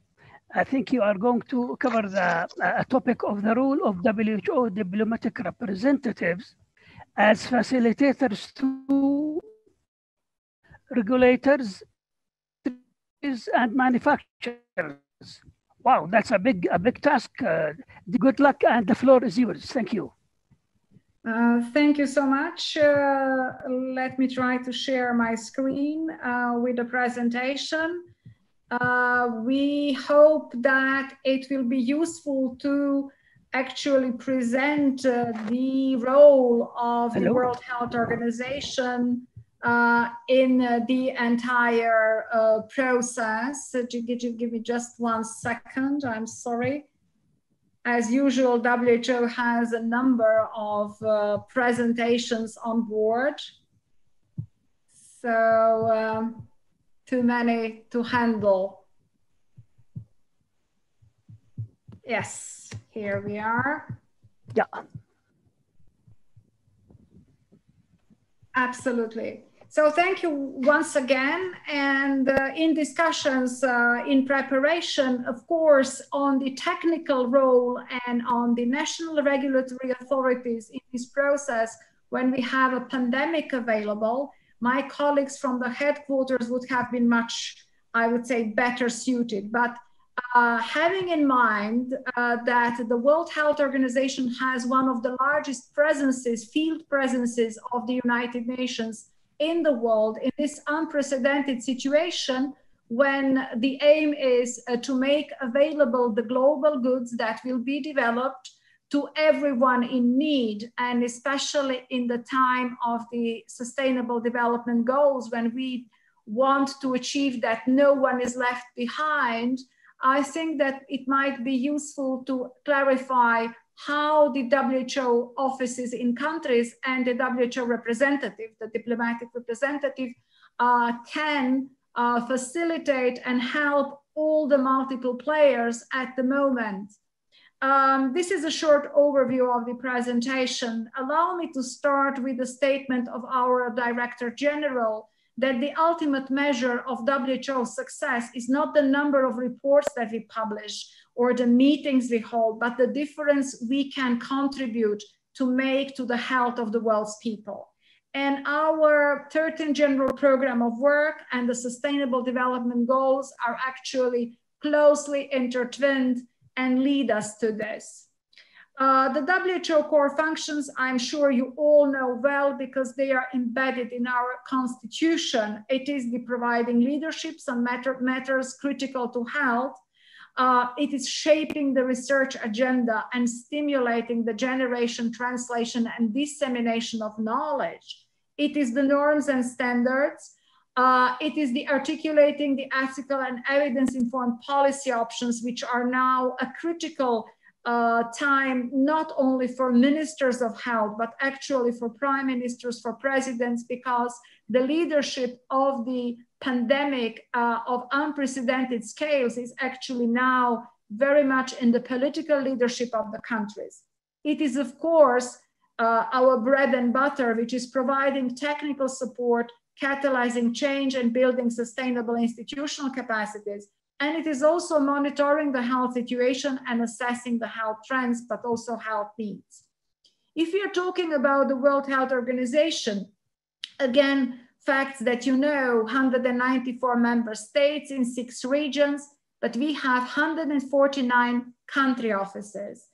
I think you are going to cover the a topic of the role of WHO diplomatic representatives as facilitators to regulators and manufacturers. Wow, that's a big a big task. Uh, good luck, and the floor is yours. Thank you. Uh, thank you so much. Uh, let me try to share my screen uh, with the presentation. Uh, we hope that it will be useful to actually present uh, the role of Hello. the World Health Organization uh, in uh, the entire uh, process. Could you, you give me just one second? I'm sorry. As usual, WHO has a number of uh, presentations on board. So, um, too many to handle. Yes, here we are. Yeah. Absolutely. So thank you once again. And uh, in discussions, uh, in preparation, of course, on the technical role and on the national regulatory authorities in this process, when we have a pandemic available, my colleagues from the headquarters would have been much, I would say, better suited. But uh, having in mind uh, that the World Health Organization has one of the largest presences, field presences of the United Nations in the world in this unprecedented situation when the aim is uh, to make available the global goods that will be developed to everyone in need and especially in the time of the sustainable development goals when we want to achieve that no one is left behind i think that it might be useful to clarify how the WHO offices in countries and the WHO representative, the diplomatic representative, uh, can uh, facilitate and help all the multiple players at the moment. Um, this is a short overview of the presentation. Allow me to start with the statement of our Director General that the ultimate measure of WHO success is not the number of reports that we publish or the meetings we hold, but the difference we can contribute to make to the health of the world's people. And our 13 general program of work and the sustainable development goals are actually closely intertwined and lead us to this. Uh, the WHO core functions, I'm sure you all know well because they are embedded in our constitution. It is the providing leaderships on matter, matters critical to health. Uh, it is shaping the research agenda and stimulating the generation, translation, and dissemination of knowledge. It is the norms and standards. Uh, it is the articulating the ethical and evidence-informed policy options, which are now a critical uh, time not only for ministers of health, but actually for prime ministers, for presidents, because the leadership of the pandemic uh, of unprecedented scales is actually now very much in the political leadership of the countries. It is, of course, uh, our bread and butter, which is providing technical support, catalyzing change, and building sustainable institutional capacities and it is also monitoring the health situation and assessing the health trends, but also health needs. If you're talking about the World Health Organization, again, facts that you know 194 member states in six regions, but we have 149 country offices.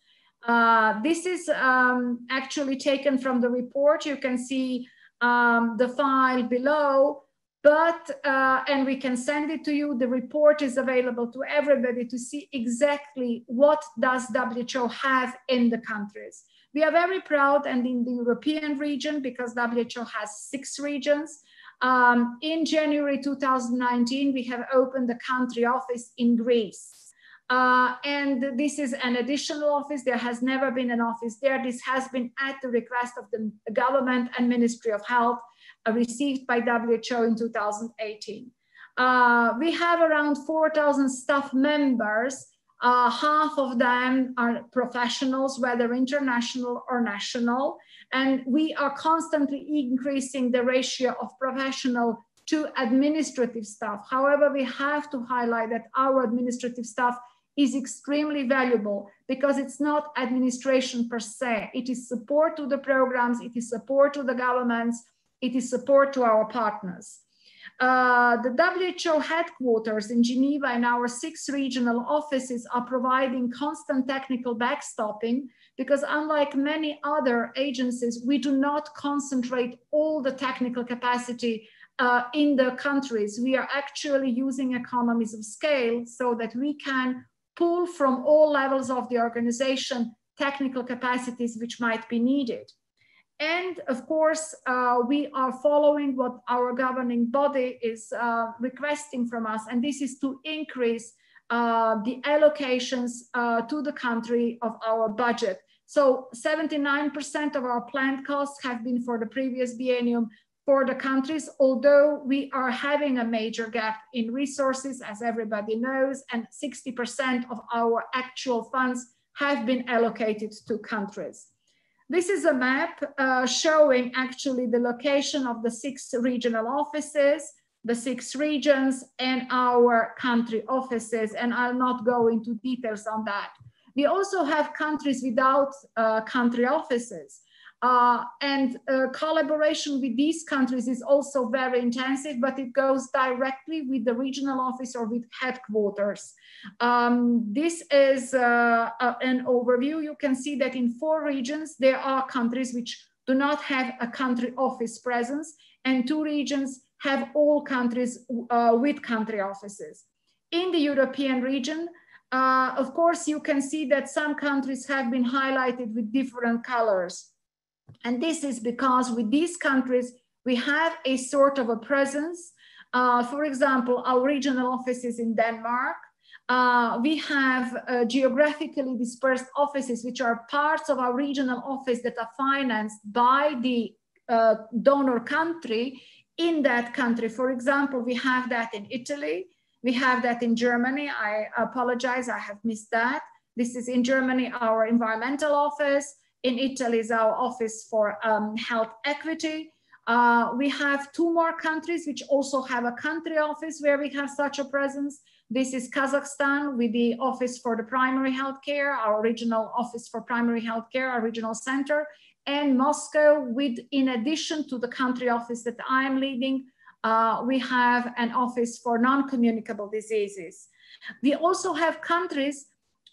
Uh, this is um, actually taken from the report. You can see um, the file below but uh, and we can send it to you the report is available to everybody to see exactly what does who have in the countries we are very proud and in the european region because who has six regions um, in january 2019 we have opened the country office in greece uh, and this is an additional office. There has never been an office there. This has been at the request of the government and Ministry of Health uh, received by WHO in 2018. Uh, we have around 4,000 staff members. Uh, half of them are professionals, whether international or national. And we are constantly increasing the ratio of professional to administrative staff. However, we have to highlight that our administrative staff is extremely valuable because it's not administration per se. It is support to the programs, it is support to the governments, it is support to our partners. Uh, the WHO headquarters in Geneva and our six regional offices are providing constant technical backstopping because unlike many other agencies, we do not concentrate all the technical capacity uh, in the countries. We are actually using economies of scale so that we can pull from all levels of the organization technical capacities which might be needed. And of course, uh, we are following what our governing body is uh, requesting from us, and this is to increase uh, the allocations uh, to the country of our budget. So 79% of our planned costs have been for the previous biennium for the countries, although we are having a major gap in resources, as everybody knows, and 60% of our actual funds have been allocated to countries. This is a map uh, showing actually the location of the six regional offices, the six regions and our country offices. And I'll not go into details on that. We also have countries without uh, country offices. Uh, and uh, collaboration with these countries is also very intensive, but it goes directly with the regional office or with headquarters. Um, this is uh, an overview. You can see that in four regions, there are countries which do not have a country office presence, and two regions have all countries uh, with country offices. In the European region, uh, of course, you can see that some countries have been highlighted with different colors. And this is because with these countries, we have a sort of a presence. Uh, for example, our regional offices in Denmark, uh, we have uh, geographically dispersed offices, which are parts of our regional office that are financed by the uh, donor country in that country. For example, we have that in Italy. We have that in Germany. I apologize, I have missed that. This is in Germany, our environmental office. In Italy is our office for um, health equity. Uh, we have two more countries which also have a country office where we have such a presence. This is Kazakhstan with the Office for the Primary Healthcare, our regional Office for Primary Healthcare, our regional center, and Moscow with, in addition to the country office that I am leading, uh, we have an office for non-communicable diseases. We also have countries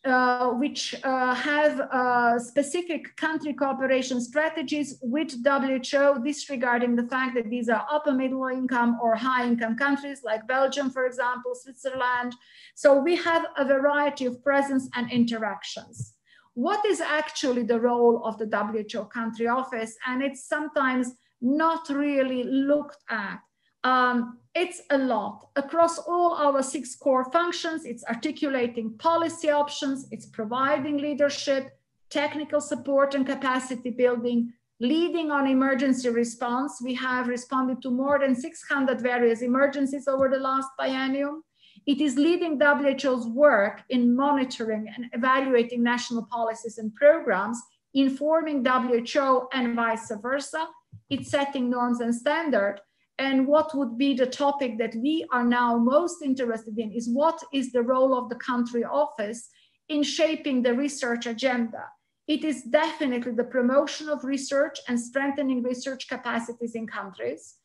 uh, which uh, have uh, specific country cooperation strategies with WHO, disregarding the fact that these are upper middle income or high income countries like Belgium, for example, Switzerland. So we have a variety of presence and interactions. What is actually the role of the WHO country office? And it's sometimes not really looked at. Um, it's a lot. Across all our six core functions, it's articulating policy options, it's providing leadership, technical support and capacity building, leading on emergency response. We have responded to more than 600 various emergencies over the last biennium. It is leading WHO's work in monitoring and evaluating national policies and programs, informing WHO and vice versa. It's setting norms and standards and what would be the topic that we are now most interested in is what is the role of the country office in shaping the research agenda. It is definitely the promotion of research and strengthening research capacities in countries.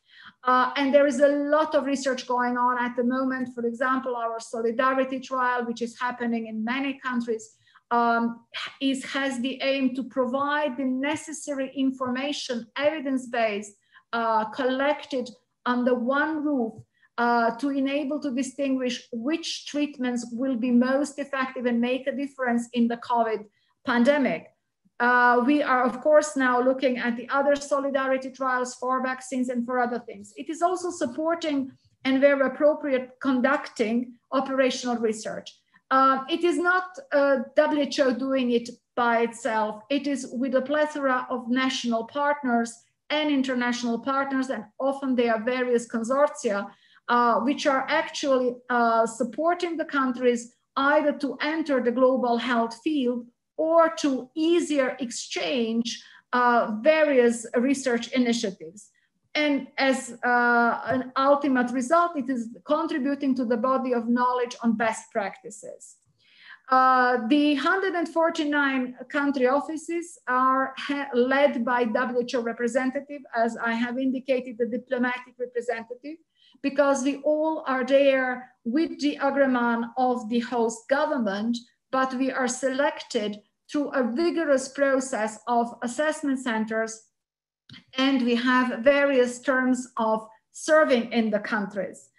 Uh, and there is a lot of research going on at the moment. For example, our solidarity trial, which is happening in many countries, um, is, has the aim to provide the necessary information, evidence-based, uh, collected under one roof uh, to enable to distinguish which treatments will be most effective and make a difference in the COVID pandemic. Uh, we are, of course, now looking at the other solidarity trials for vaccines and for other things. It is also supporting and where appropriate conducting operational research. Uh, it is not uh, WHO doing it by itself. It is with a plethora of national partners and international partners, and often they are various consortia, uh, which are actually uh, supporting the countries either to enter the global health field or to easier exchange uh, various research initiatives. And as uh, an ultimate result, it is contributing to the body of knowledge on best practices. Uh, the 149 country offices are led by WHO representative, as I have indicated, the diplomatic representative, because we all are there with the agreement of the host government, but we are selected through a vigorous process of assessment centers, and we have various terms of serving in the countries.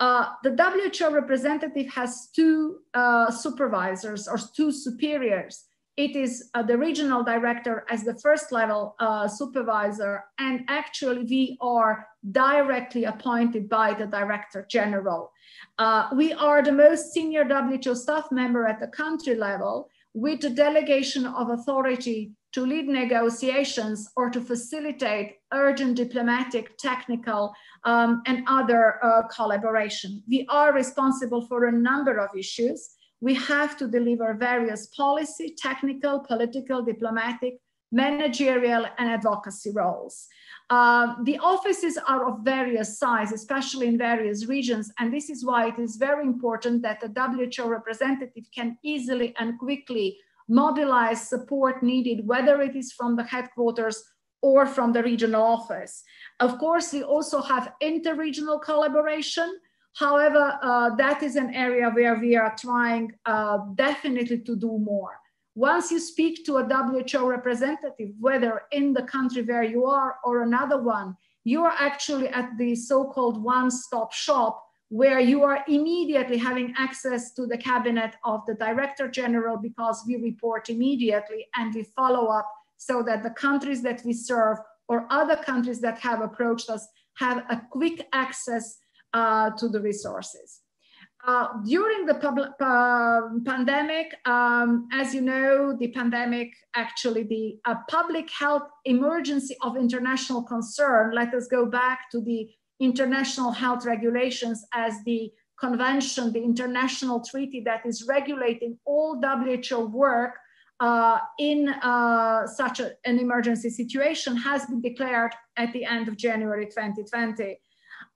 Uh, the WHO representative has two uh, supervisors or two superiors. It is uh, the regional director as the first level uh, supervisor, and actually we are directly appointed by the director general. Uh, we are the most senior WHO staff member at the country level with the delegation of authority to lead negotiations or to facilitate urgent diplomatic, technical, um, and other uh, collaboration. We are responsible for a number of issues. We have to deliver various policy, technical, political, diplomatic, managerial and advocacy roles. Uh, the offices are of various size, especially in various regions, and this is why it is very important that the WHO representative can easily and quickly mobilize support needed, whether it is from the headquarters or from the regional office. Of course, we also have interregional collaboration. However, uh, that is an area where we are trying uh, definitely to do more. Once you speak to a WHO representative, whether in the country where you are or another one, you are actually at the so-called one-stop shop where you are immediately having access to the cabinet of the director general because we report immediately and we follow up so that the countries that we serve or other countries that have approached us have a quick access uh, to the resources. Uh, during the uh, pandemic, um, as you know, the pandemic, actually the uh, public health emergency of international concern, let us go back to the international health regulations as the convention, the international treaty that is regulating all WHO work uh, in uh, such a, an emergency situation has been declared at the end of January 2020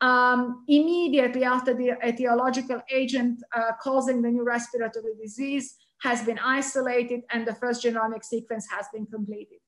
um, immediately after the etiological agent uh, causing the new respiratory disease has been isolated and the first genomic sequence has been completed.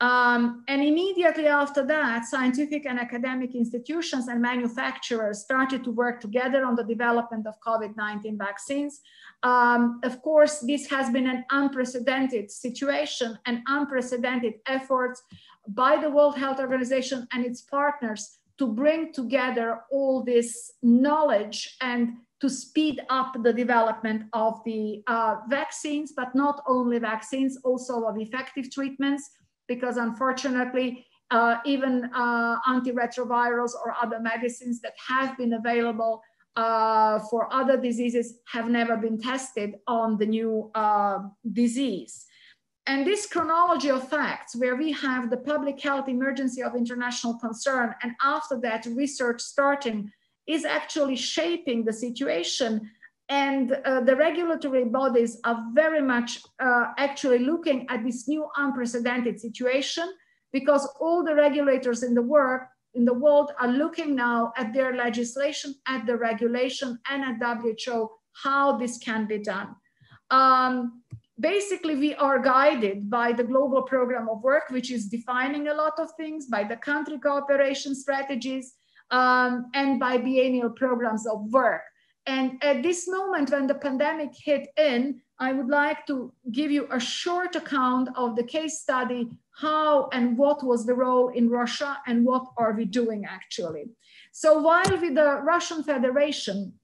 Um, and immediately after that, scientific and academic institutions and manufacturers started to work together on the development of COVID-19 vaccines. Um, of course, this has been an unprecedented situation and unprecedented efforts by the World Health Organization and its partners to bring together all this knowledge and to speed up the development of the uh, vaccines, but not only vaccines, also of effective treatments, because unfortunately, uh, even uh, antiretrovirals or other medicines that have been available uh, for other diseases have never been tested on the new uh, disease. And this chronology of facts, where we have the public health emergency of international concern, and after that, research starting, is actually shaping the situation. And uh, the regulatory bodies are very much uh, actually looking at this new unprecedented situation because all the regulators in the work in the world are looking now at their legislation, at the regulation, and at WHO how this can be done. Um, basically we are guided by the global program of work, which is defining a lot of things, by the country cooperation strategies, um, and by biennial programs of work. And at this moment, when the pandemic hit in, I would like to give you a short account of the case study, how and what was the role in Russia and what are we doing actually. So while with the Russian Federation,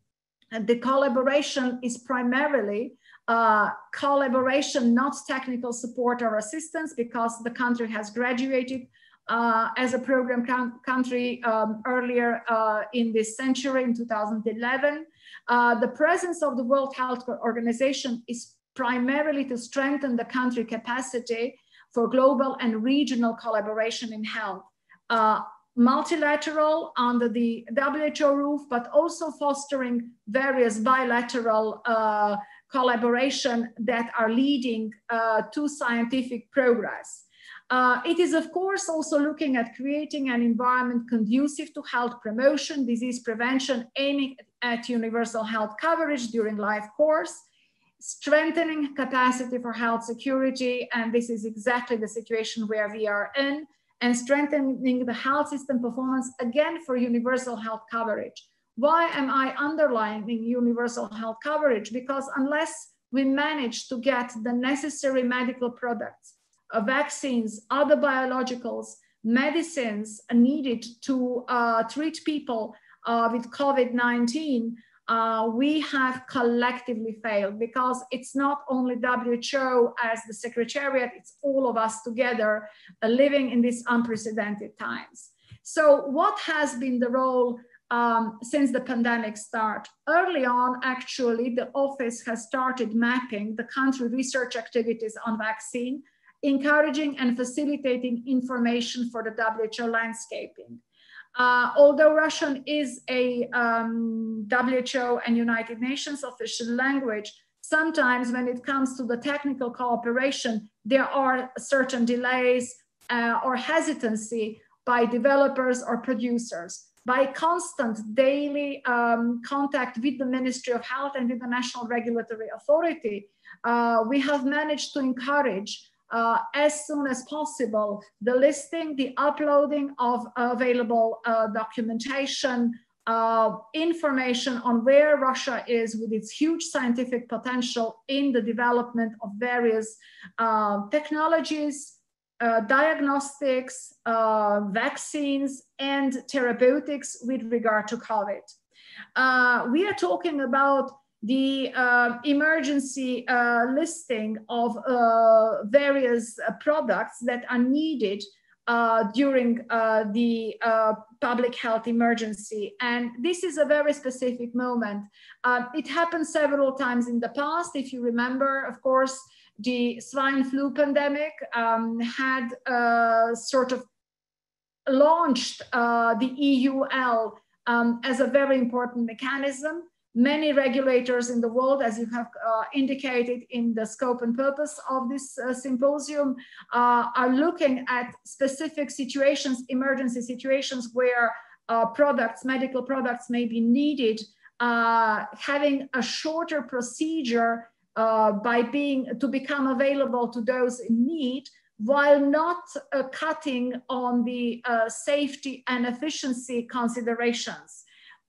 the collaboration is primarily uh, collaboration, not technical support or assistance, because the country has graduated uh, as a program country um, earlier uh, in this century, in 2011. Uh, the presence of the World Health Organization is primarily to strengthen the country capacity for global and regional collaboration in health. Uh, multilateral under the WHO roof, but also fostering various bilateral uh, collaboration that are leading uh, to scientific progress. Uh, it is, of course, also looking at creating an environment conducive to health promotion, disease prevention, aiming at universal health coverage during life course, strengthening capacity for health security, and this is exactly the situation where we are in, and strengthening the health system performance, again, for universal health coverage. Why am I underlining universal health coverage? Because unless we manage to get the necessary medical products, uh, vaccines, other biologicals, medicines needed to uh, treat people uh, with COVID-19, uh, we have collectively failed because it's not only WHO as the secretariat, it's all of us together uh, living in these unprecedented times. So what has been the role um, since the pandemic start. Early on, actually, the office has started mapping the country research activities on vaccine, encouraging and facilitating information for the WHO landscaping. Uh, although Russian is a um, WHO and United Nations official language, sometimes when it comes to the technical cooperation, there are certain delays uh, or hesitancy by developers or producers. By constant daily um, contact with the Ministry of Health and with the National Regulatory Authority, uh, we have managed to encourage uh, as soon as possible the listing, the uploading of available uh, documentation, uh, information on where Russia is with its huge scientific potential in the development of various uh, technologies, uh, diagnostics, uh, vaccines, and therapeutics with regard to COVID. We are talking about the uh, emergency uh, listing of uh, various products that are needed during the public health emergency. And this is a very specific moment. it happened several times in the past. If you remember, of course, the swine flu pandemic um, had uh, sort of launched uh, the EUL um, as a very important mechanism. Many regulators in the world, as you have uh, indicated in the scope and purpose of this uh, symposium, uh, are looking at specific situations, emergency situations where uh, products, medical products may be needed, having a shorter procedure uh, by being to become available to those in need while not uh, cutting on the uh, safety and efficiency considerations.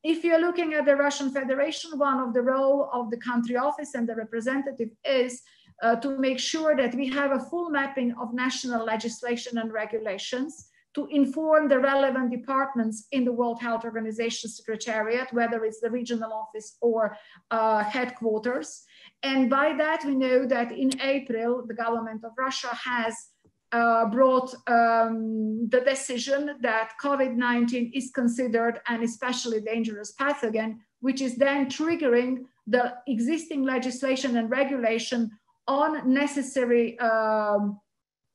If you're looking at the Russian Federation, one of the role of the country office and the representative is uh, to make sure that we have a full mapping of national legislation and regulations to inform the relevant departments in the World Health Organization Secretariat, whether it's the regional office or uh, headquarters, and by that, we know that in April, the government of Russia has uh, brought um, the decision that COVID-19 is considered an especially dangerous pathogen, which is then triggering the existing legislation and regulation on necessary um,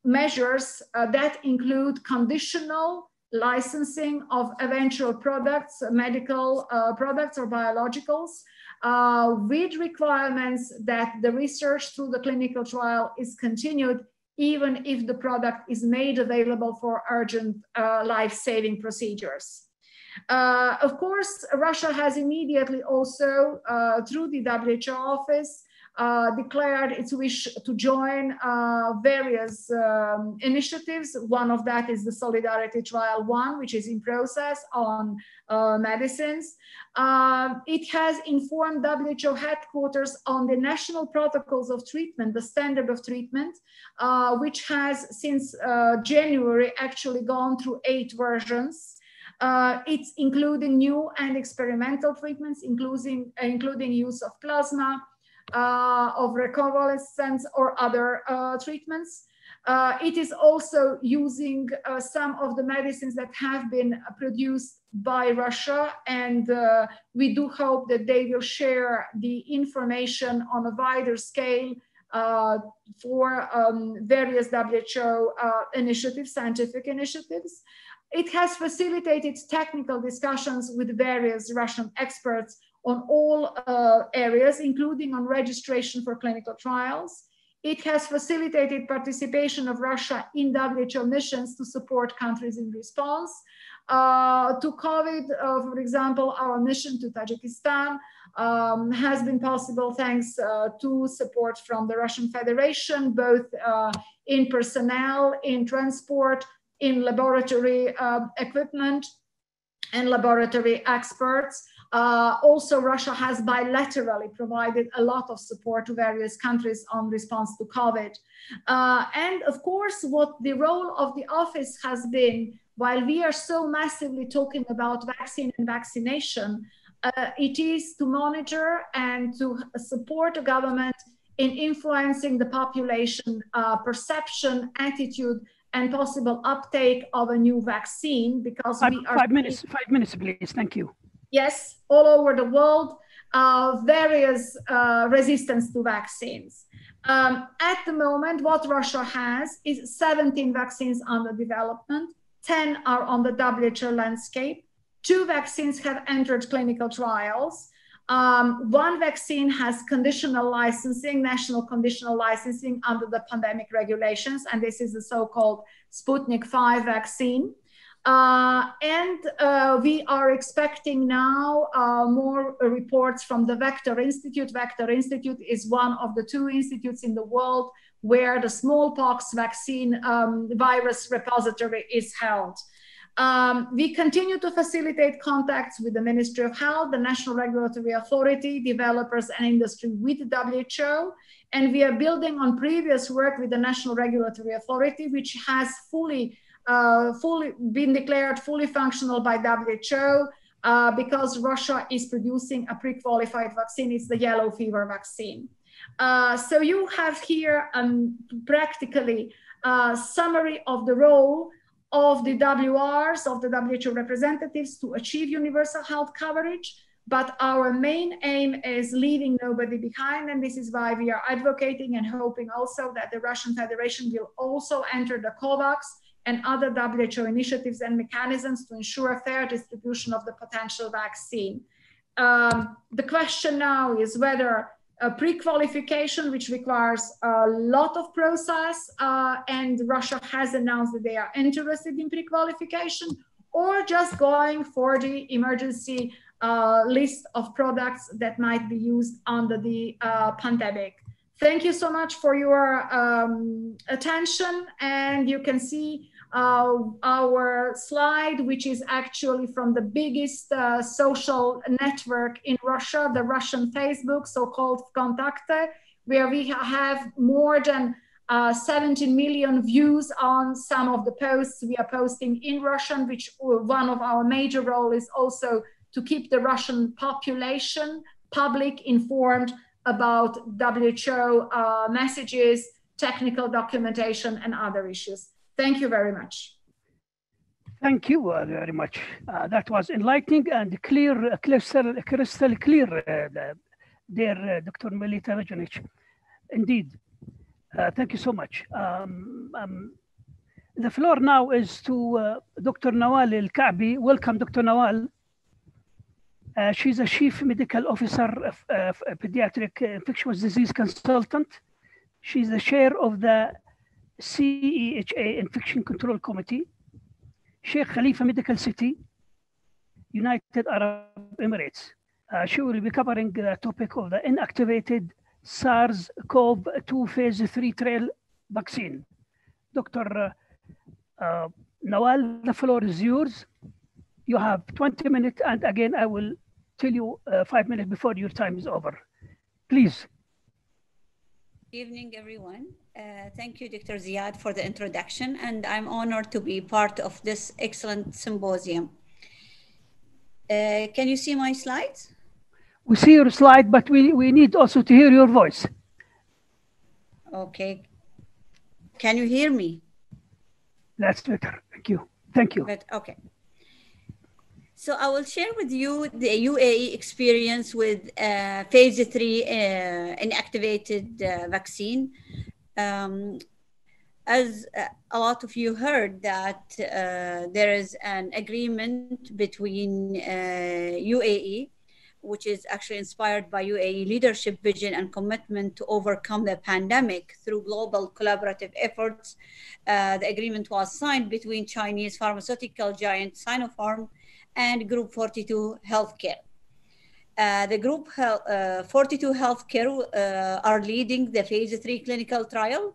measures uh, that include conditional licensing of eventual products, medical uh, products or biologicals, uh, with requirements that the research through the clinical trial is continued even if the product is made available for urgent uh, life-saving procedures. Uh, of course, Russia has immediately also, uh, through the WHO office, uh, declared its wish to join uh, various um, initiatives. One of that is the Solidarity Trial 1, which is in process on uh, medicines. Uh, it has informed WHO headquarters on the national protocols of treatment, the standard of treatment, uh, which has since uh, January actually gone through eight versions. it's including new and experimental treatments, including, including use of plasma, uh, of reconvalescence or other uh, treatments. Uh, it is also using uh, some of the medicines that have been produced by Russia, and uh, we do hope that they will share the information on a wider scale uh, for um, various WHO initiatives, scientific initiatives. It has facilitated technical discussions with various Russian experts on all uh, areas, including on registration for clinical trials. It has facilitated participation of Russia in WHO missions to support countries in response. Uh, to COVID, uh, for example, our mission to Tajikistan um, has been possible thanks uh, to support from the Russian Federation, both uh, in personnel, in transport, in laboratory uh, equipment, and laboratory experts. Uh, also, Russia has bilaterally provided a lot of support to various countries on response to COVID. Uh, and of course, what the role of the office has been, while we are so massively talking about vaccine and vaccination, uh, it is to monitor and to support the government in influencing the population uh, perception, attitude, and possible uptake of a new vaccine because five, we are five minutes five minutes please thank you yes all over the world uh, various uh, resistance to vaccines. Um, at the moment what russia has is 17 vaccines under development 10 are on the who landscape. Two vaccines have entered clinical trials. Um, one vaccine has conditional licensing, national conditional licensing under the pandemic regulations, and this is the so-called Sputnik 5 vaccine. Uh, and uh, we are expecting now uh, more reports from the Vector Institute. Vector Institute is one of the two institutes in the world where the smallpox vaccine um, virus repository is held. Um, we continue to facilitate contacts with the Ministry of Health, the National Regulatory Authority, developers, and industry with WHO. And we are building on previous work with the National Regulatory Authority, which has fully, uh, fully been declared fully functional by WHO uh, because Russia is producing a pre-qualified vaccine. It's the yellow fever vaccine. Uh, so you have here um, practically a summary of the role of the WRs, of the WHO representatives to achieve universal health coverage. But our main aim is leaving nobody behind. And this is why we are advocating and hoping also that the Russian Federation will also enter the COVAX and other WHO initiatives and mechanisms to ensure a fair distribution of the potential vaccine. Um, the question now is whether a pre-qualification, which requires a lot of process, uh, and Russia has announced that they are interested in pre-qualification, or just going for the emergency uh, list of products that might be used under the uh, pandemic. Thank you so much for your um, attention, and you can see uh, our slide, which is actually from the biggest uh, social network in Russia, the Russian Facebook, so-called Vkontakte, where we have more than uh, 17 million views on some of the posts we are posting in Russian, which one of our major role is also to keep the Russian population public informed about WHO uh, messages, technical documentation, and other issues. Thank you very much. Thank you uh, very much. Uh, that was enlightening and clear, crystal, crystal clear, uh, dear uh, Dr. Melita Rajanic. Indeed. Uh, thank you so much. Um, um, the floor now is to uh, Dr. Nawal El Kaabi. Welcome, Dr. Nawal. she's a chief medical officer of, of pediatric infectious disease consultant. She's the chair of the SEHA Infection Control Committee, Sheikh Khalifa Medical City, United Arab Emirates. Uh, she will be covering the topic of the inactivated SARS-CoV-2 phase 3 trial vaccine. Dr. Uh, uh, Nawal, the floor is yours. You have 20 minutes, and again, I will tell you uh, five minutes before your time is over. Please. Good evening, everyone. Uh, thank you, Dr. Ziad, for the introduction, and I'm honored to be part of this excellent symposium. Uh, can you see my slides? We see your slide, but we, we need also to hear your voice. Okay. Can you hear me? That's better. Thank you. Thank you. Good. Okay. So I will share with you the UAE experience with uh, phase three uh, inactivated uh, vaccine um, as uh, a lot of you heard that uh, there is an agreement between UAE, uh, which is actually inspired by UAE leadership vision and commitment to overcome the pandemic through global collaborative efforts. The agreement was signed between Chinese pharmaceutical giant Sinopharm and Group 42 Healthcare. Uh, the group uh, 42 Healthcare uh, are leading the phase three clinical trial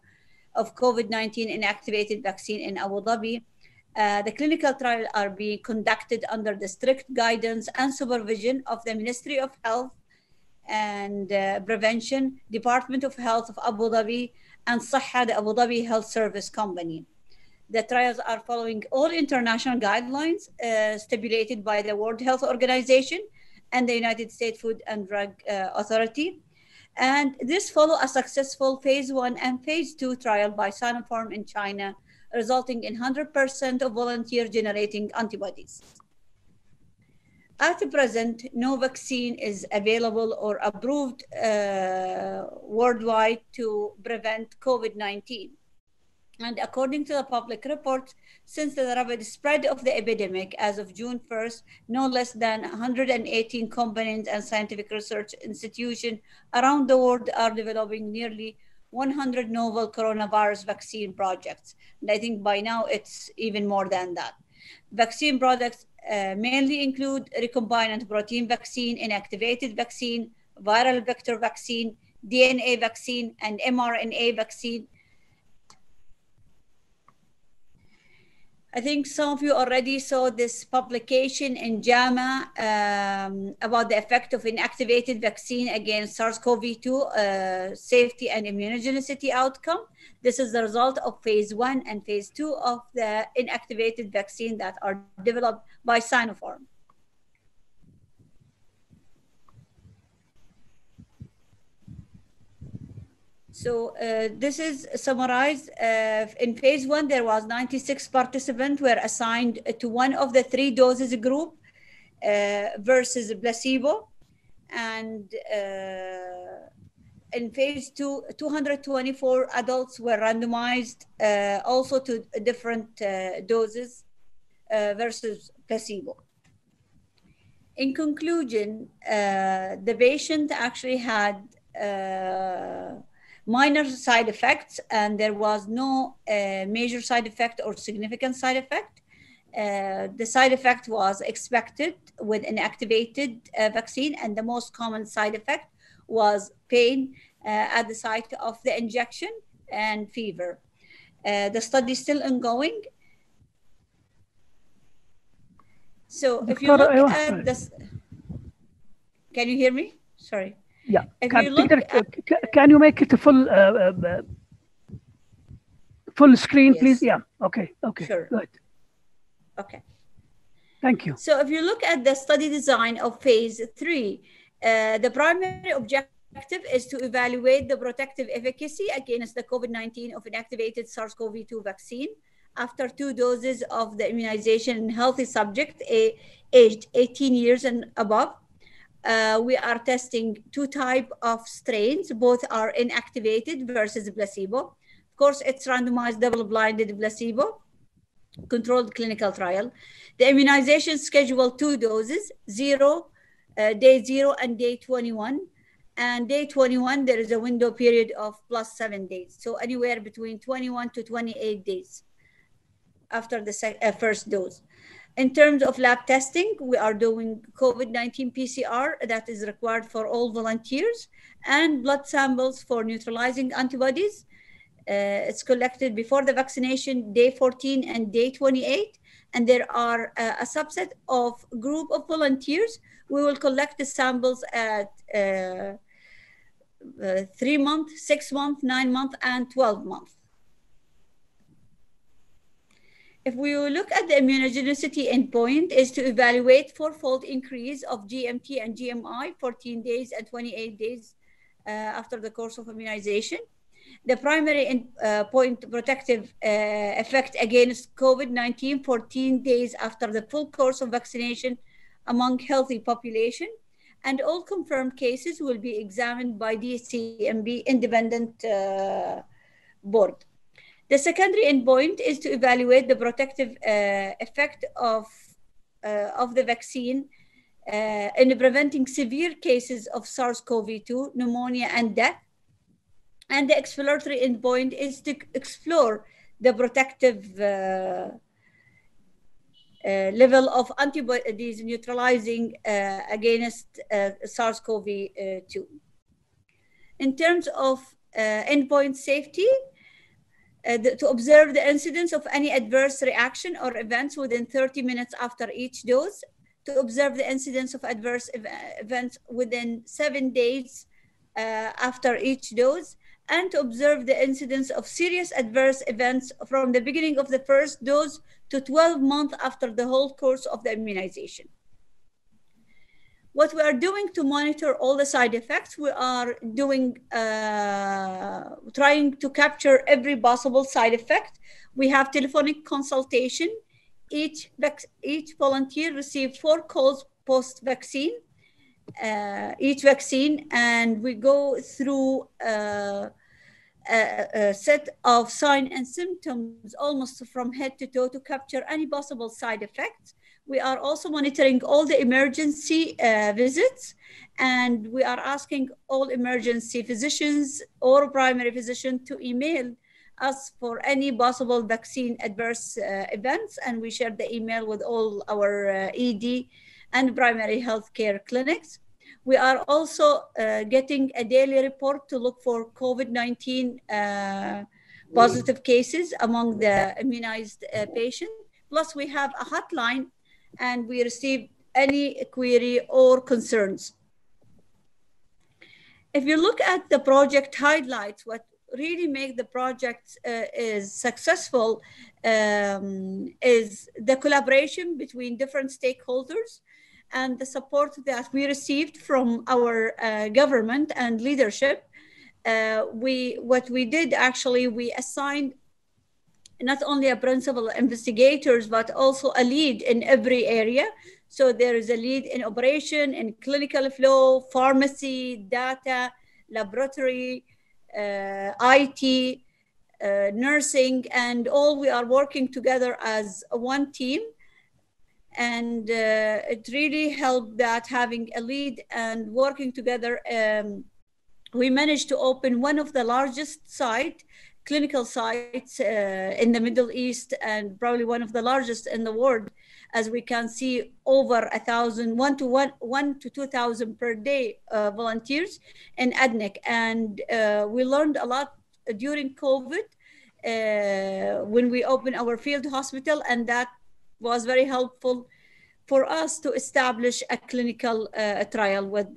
of COVID-19 inactivated vaccine in Abu Dhabi. Uh, the clinical trial are being conducted under the strict guidance and supervision of the Ministry of Health and uh, Prevention, Department of Health of Abu Dhabi, and SEHA, the Abu Dhabi Health Service Company. The trials are following all international guidelines uh, stipulated by the World Health Organization and the United States Food and Drug uh, Authority. And this followed a successful phase one and phase two trial by Sinopharm in China, resulting in 100% of volunteer generating antibodies. At present, no vaccine is available or approved uh, worldwide to prevent COVID 19. And according to the public reports, since the rapid spread of the epidemic as of June 1st, no less than 118 companies and scientific research institutions around the world are developing nearly 100 novel coronavirus vaccine projects. And I think by now it's even more than that. Vaccine products uh, mainly include recombinant protein vaccine, inactivated vaccine, viral vector vaccine, DNA vaccine, and mRNA vaccine I think some of you already saw this publication in JAMA um, about the effect of inactivated vaccine against SARS-CoV-2 uh, safety and immunogenicity outcome. This is the result of phase one and phase two of the inactivated vaccine that are developed by Sinopharm. So uh, this is summarized. Uh, in phase one, there was 96 participants were assigned to one of the three doses group uh, versus placebo. And uh, in phase two, 224 adults were randomized uh, also to different uh, doses versus placebo. In conclusion, the patient actually had minor side effects and there was no uh, major side effect or significant side effect. Uh, the side effect was expected with an activated uh, vaccine and the most common side effect was pain uh, at the site of the injection and fever. Uh, the study is still ongoing. So if you look at this, can you hear me? Sorry. Yeah. Can, Peter, at, can you make it a full uh, uh, full screen, yes. please? Yeah. Okay. Okay. Sure. Good. Okay. Thank you. So if you look at the study design of phase three, uh, the primary objective is to evaluate the protective efficacy against the COVID-19 of inactivated SARS-CoV-2 vaccine after two doses of the immunization in healthy subject aged 18 years and above uh, we are testing two type of strains. Both are inactivated versus placebo. Of course, it's randomized double-blinded placebo controlled clinical trial. The immunization schedule two doses, zero, uh, day zero and day 21. And day 21, there is a window period of plus seven days. So anywhere between 21 to 28 days after the uh, first dose. In terms of lab testing, we are doing COVID-19 PCR that is required for all volunteers and blood samples for neutralizing antibodies. Uh, it's collected before the vaccination, day 14 and day 28. And there are uh, a subset of group of volunteers. We will collect the samples at uh, uh three month, six month, nine month, and 12 month. If we look at the immunogenicity endpoint is to evaluate fourfold increase of GMT and GMI 14 days and 28 days uh, after the course of immunization. The primary in, uh, point protective uh, effect against COVID-19 14 days after the full course of vaccination among healthy population. And all confirmed cases will be examined by DSMB independent uh, board. The secondary endpoint is to evaluate the protective uh, effect of, uh, of the vaccine uh, in preventing severe cases of SARS-CoV-2, pneumonia, and death. And the exploratory endpoint is to explore the protective uh, uh, level of antibodies neutralizing uh, against SARS-CoV-2. In terms of endpoint safety, uh, the, to observe the incidence of any adverse reaction or events within 30 minutes after each dose, to observe the incidence of adverse ev events within seven days uh, after each dose, and to observe the incidence of serious adverse events from the beginning of the first dose to 12 months after the whole course of the immunization what we are doing to monitor all the side effects, we are doing, uh, trying to capture every possible side effect. We have telephonic consultation. Each, each volunteer received four calls post-vaccine, uh, each vaccine, and we go through uh, a, a set of signs and symptoms almost from head to toe to capture any possible side effects. We are also monitoring all the emergency uh, visits and we are asking all emergency physicians or primary physician to email us for any possible vaccine adverse uh, events and we share the email with all our uh, ED and primary healthcare clinics. We are also uh, getting a daily report to look for COVID-19 uh, positive cases among the immunized uh, patients. Plus we have a hotline and we receive any query or concerns. If you look at the project highlights, what really make the project uh, is successful um, is the collaboration between different stakeholders and the support that we received from our uh, government and leadership. Uh, we what we did actually we assigned not only a principal investigators but also a lead in every area. So there is a lead in operation, in clinical flow, pharmacy, data, laboratory, uh, IT, uh, nursing, and all we are working together as one team. And uh, it really helped that having a lead and working together, um, we managed to open one of the largest site, clinical sites uh, in the Middle East and probably one of the largest in the world as we can see over a thousand, one to one, one to 2,000 per day uh, volunteers in ADNEC. And uh, we learned a lot during COVID uh, when we opened our field hospital and that was very helpful for us to establish a clinical uh, trial with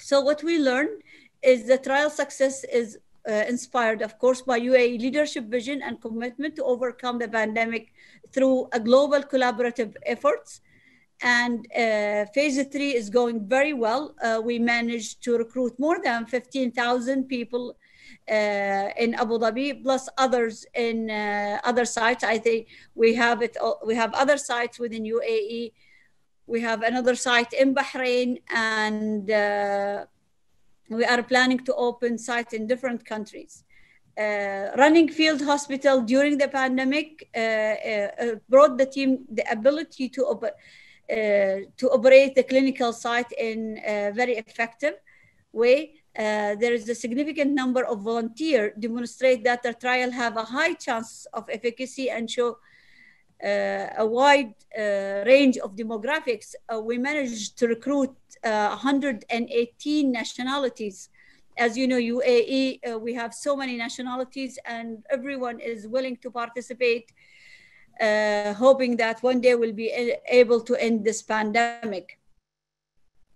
so what we learned is the trial success is uh, inspired, of course, by UAE leadership vision and commitment to overcome the pandemic through a global collaborative efforts. And uh, phase three is going very well. Uh, we managed to recruit more than 15,000 people uh, in Abu Dhabi, plus others in uh, other sites. I think we have it. We have other sites within UAE. We have another site in Bahrain, and uh, we are planning to open sites in different countries. Uh, running field hospital during the pandemic uh, uh, brought the team the ability to, op- to operate the clinical site in a very effective way. Uh, there is a significant number of volunteers demonstrate that the trial have a high chance of efficacy and show uh, a wide uh, range of demographics. we managed to recruit 118 nationalities as you know, UAE, uh, we have so many nationalities and everyone is willing to participate, uh, hoping that one day we'll be able to end this pandemic.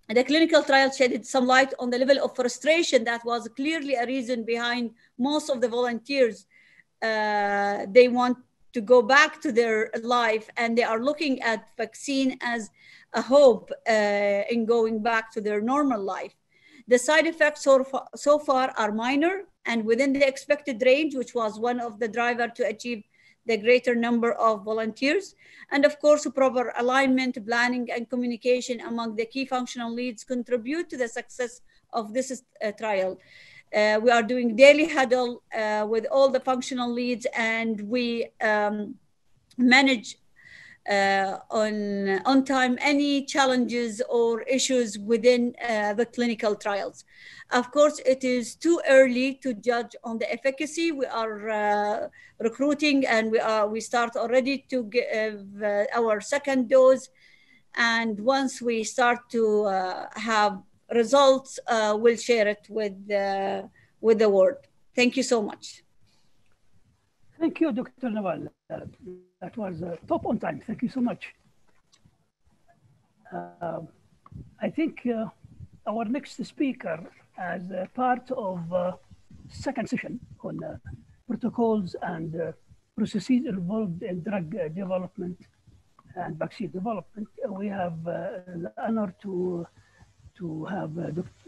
The clinical trial shedded some light on the level of frustration that was clearly a reason behind most of the volunteers. Uh, they want to go back to their life and they are looking at vaccine as a hope uh, in going back to their normal life. The side effects so far, so far are minor and within the expected range, which was one of the driver to achieve the greater number of volunteers. And of course, proper alignment, planning, and communication among the key functional leads contribute to the success of this uh, trial. Uh, we are doing daily huddle uh, with all the functional leads and we um, manage uh, on, on time any challenges or issues within uh, the clinical trials. Of course, it is too early to judge on the efficacy. We are uh, recruiting and we, are, we start already to give uh, our second dose. And once we start to have results, uh, we'll share it with, with the world. Thank you so much. Thank you, Dr. Nawal. That was uh, top on time. Thank you so much. Uh, I think uh, our next speaker, as part of uh, second session on uh, protocols and uh, processes involved in drug development and vaccine development, we have the honor to to have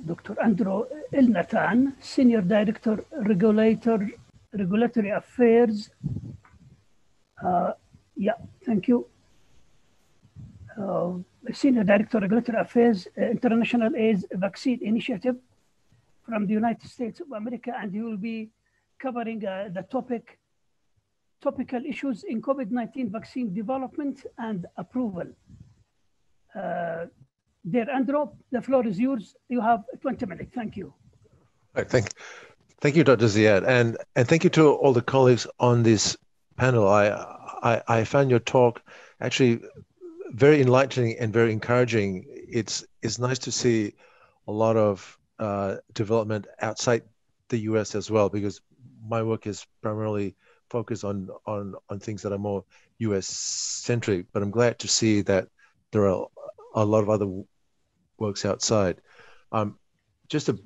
Dr. Andrew Elnathan, Senior Director, Regulator, Regulatory Affairs uh, yeah, thank you. Uh, Senior Director, Regulatory Affairs, uh, International AIDS Vaccine Initiative. from the United States of America, and he will be covering uh, the topic, topical issues in COVID-19 vaccine development and approval. Dear Andrew, the floor is yours. You have 20 minutes. Thank you. Thank, thank you, Dr. Ziad, and and thank you to all the colleagues on this panel. I I, I found your talk actually very enlightening and very encouraging. It's it's nice to see a lot of uh, development outside the U.S. as well, because my work is primarily focused on on on things that are more U.S. centric. But I'm glad to see that there are a lot of other works outside. Um, just a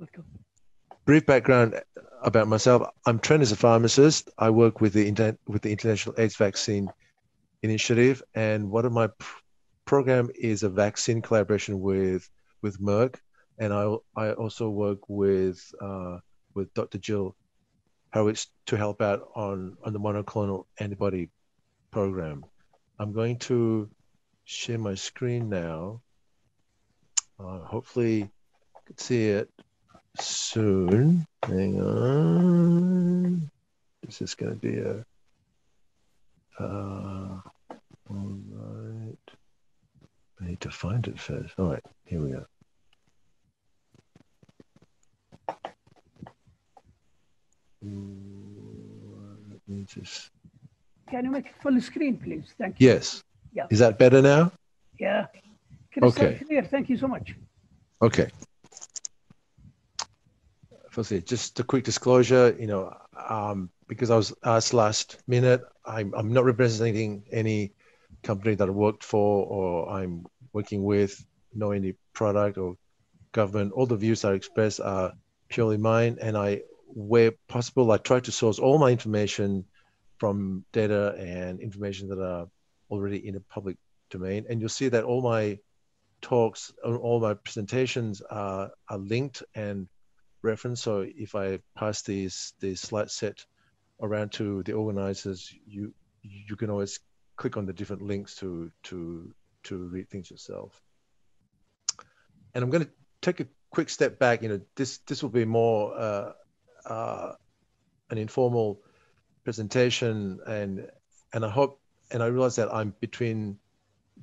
brief background about myself. I'm trained as a pharmacist. I work with the with the International AIDS Vaccine Initiative, and one of my pr- program is a vaccine collaboration with with Merck, and I I also work with uh, with Dr. Jill Horowitz to help out on on the monoclonal antibody program. I'm going to share my screen now. Uh, hopefully, you can see it soon. Hang on. Is this going to be a? Uh, all right. I need to find it first. All right, here we go. Let me just. Can you make it full screen, please? Thank you. Yes. Yeah. Is that better now? Yeah. Okay. Clear. Thank you so much. Okay. Firstly, just a quick disclosure, you know, um, because I was asked last minute, I'm, I'm not representing any company that I worked for or I'm working with, no any product or government. All the views I express are purely mine. And I, where possible, I try to source all my information from data and information that are already in the public domain. And you'll see that all my talks, all my presentations are, are linked and referenced. So if I pass these these slide set around to the organizers, you you can always click on the different links to to to read things yourself. And I'm going to take a quick step back. You know, this this will be more uh, uh, an informal presentation, and and I hope and I realize that I'm between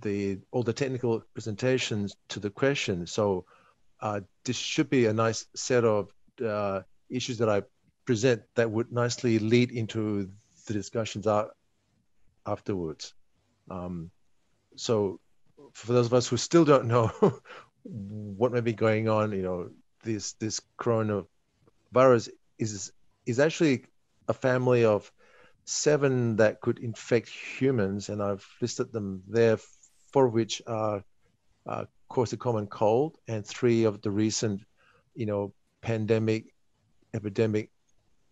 the all the technical presentations to the question. So uh, this should be a nice set of uh, issues that I present that would nicely lead into the discussions afterwards. Um, so for those of us who still don't know (laughs) what may be going on, you know, this this coronavirus is is actually a family of seven that could infect humans, and I've listed them there, four of which are uh, cause a common cold, and three of the recent, you know, pandemic, epidemic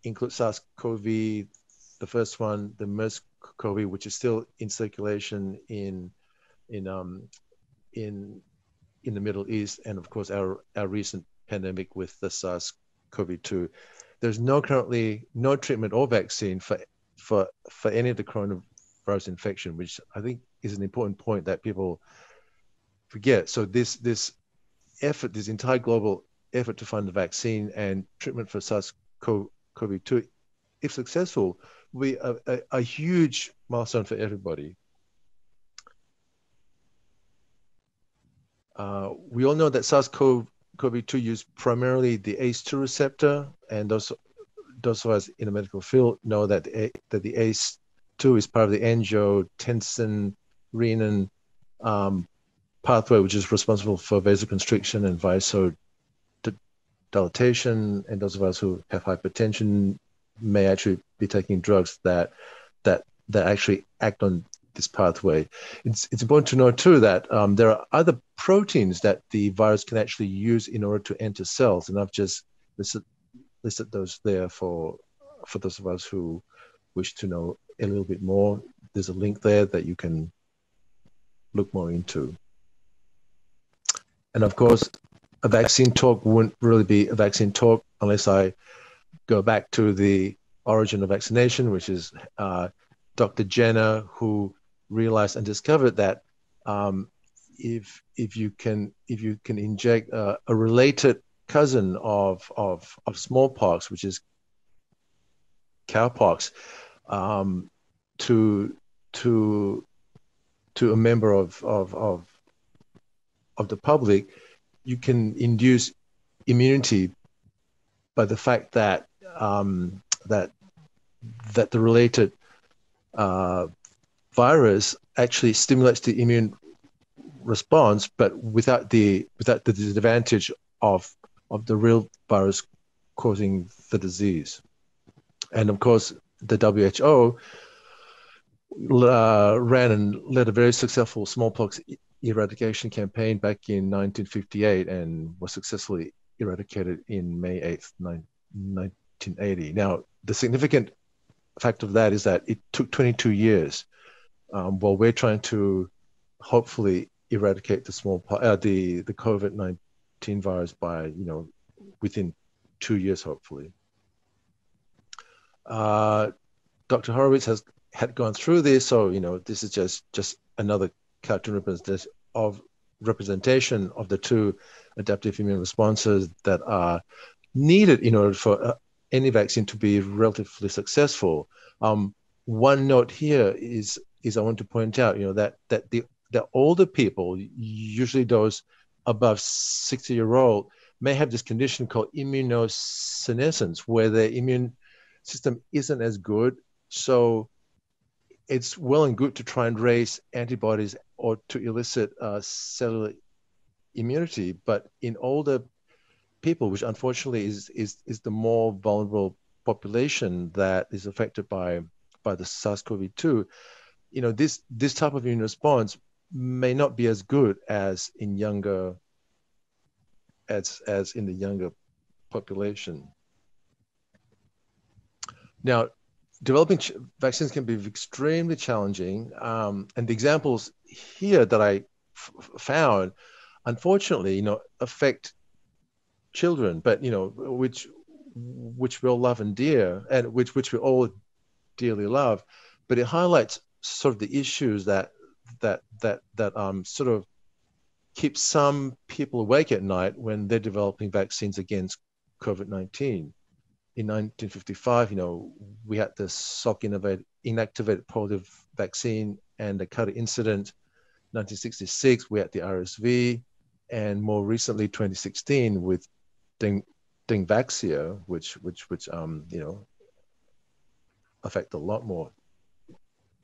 include SARS-CoV. The first one, the MERS-CoV, which is still in circulation in in um in in the Middle East, and of course our our recent pandemic with the SARS-CoV-2. There's no currently no treatment or vaccine for for for any of the coronavirus infection, which I think is an important point that people forget. So this this effort, this entire global effort to find the vaccine and treatment for SARS-CoV-2, if successful, will be a, a, a huge milestone for everybody. Uh, we all know that SARS-CoV-2 use primarily the ACE2 receptor, and those those of us in the medical field know that the, that the ACE2 is part of the angiotensin renin um, pathway, which is responsible for vasoconstriction and vasodilatation. And those of us who have hypertension may actually be taking drugs that that that actually act on this pathway. It's it's important to know too that um, there are other proteins that the virus can actually use in order to enter cells, and I've just listed listed those there for for those of us who wish to know a little bit more. There's a link there that you can look more into. And of course, a vaccine talk wouldn't really be a vaccine talk unless I go back to the origin of vaccination, which is uh, Dr. Jenner, who realized and discovered that um, if if you can if you can inject a, a related cousin of, of, of smallpox, which is cowpox, um, to, to, to a member of, of, of, of the public, you can induce immunity by the fact that um, that that the related uh, virus actually stimulates the immune response, but without the without the disadvantage of of the real virus causing the disease. And of course, the WHO uh, ran and led a very successful smallpox eradication campaign back in 1958 and was successfully eradicated in May 8th, 1980. Now, the significant fact of that is that it took 22 years um, while we're trying to hopefully eradicate the small uh, the the COVID-19 virus by you know within two years hopefully. Uh, Dr. Horowitz has had gone through this, so you know this is just just another cartoon representation of representation of the two adaptive immune responses that are needed in order for uh, any vaccine to be relatively successful. Um, one note here is is I want to point out, you know, that that the the older people, usually those above 60 year old, may have this condition called immunosenescence, where their immune system isn't as good. So it's well and good to try and raise antibodies or to elicit uh, cellular immunity, but in older people, which unfortunately is is is the more vulnerable population that is affected by by the SARS-CoV-2, you know, this this type of immune response may not be as good as in younger as as in the younger population. Now, developing ch- vaccines can be extremely challenging, um, and the examples here that I f- found, unfortunately, you know, affect children, but you know, which which we all love and dear, and which which we all dearly love, but it highlights sort of the issues that that that that um sort of keep some people awake at night when they're developing vaccines against COVID-19. In 1955, you know, we had the Salk inactivated polio vaccine and the Cutter incident. 1966, we had the RSV, and more recently, 2016, with Deng, Dengvaxia, which which which um you know affect a lot more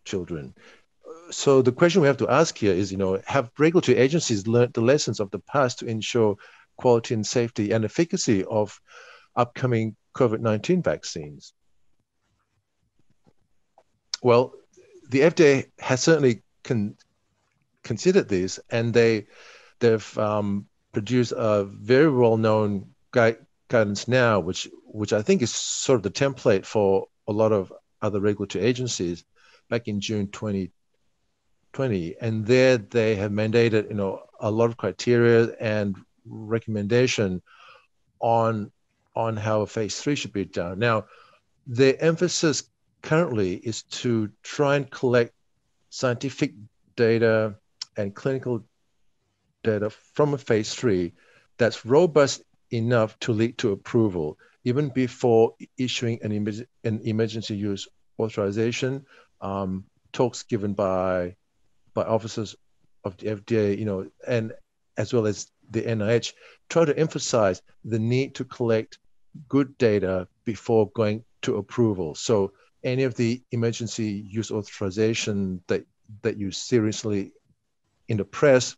children. So the question we have to ask here is, you know, have regulatory agencies learned the lessons of the past to ensure quality and safety and efficacy of upcoming COVID-19 vaccines? Well, the FDA has certainly con- considered this, and they they've um, produced a very well-known gui- guidance now, which which I think is sort of the template for a lot of other regulatory agencies back in June 2020. And there they have mandated, you know, a lot of criteria and recommendation on on how a phase three should be done. Now, the emphasis currently is to try and collect scientific data and clinical data from a phase three that's robust enough to lead to approval, even before issuing an, an emergency use authorization. Um, talks given by by officers of the FDA, you know, and as well as the NIH, try to emphasize the need to collect good data before going to approval. So any of the emergency use authorization that that you seriously in the press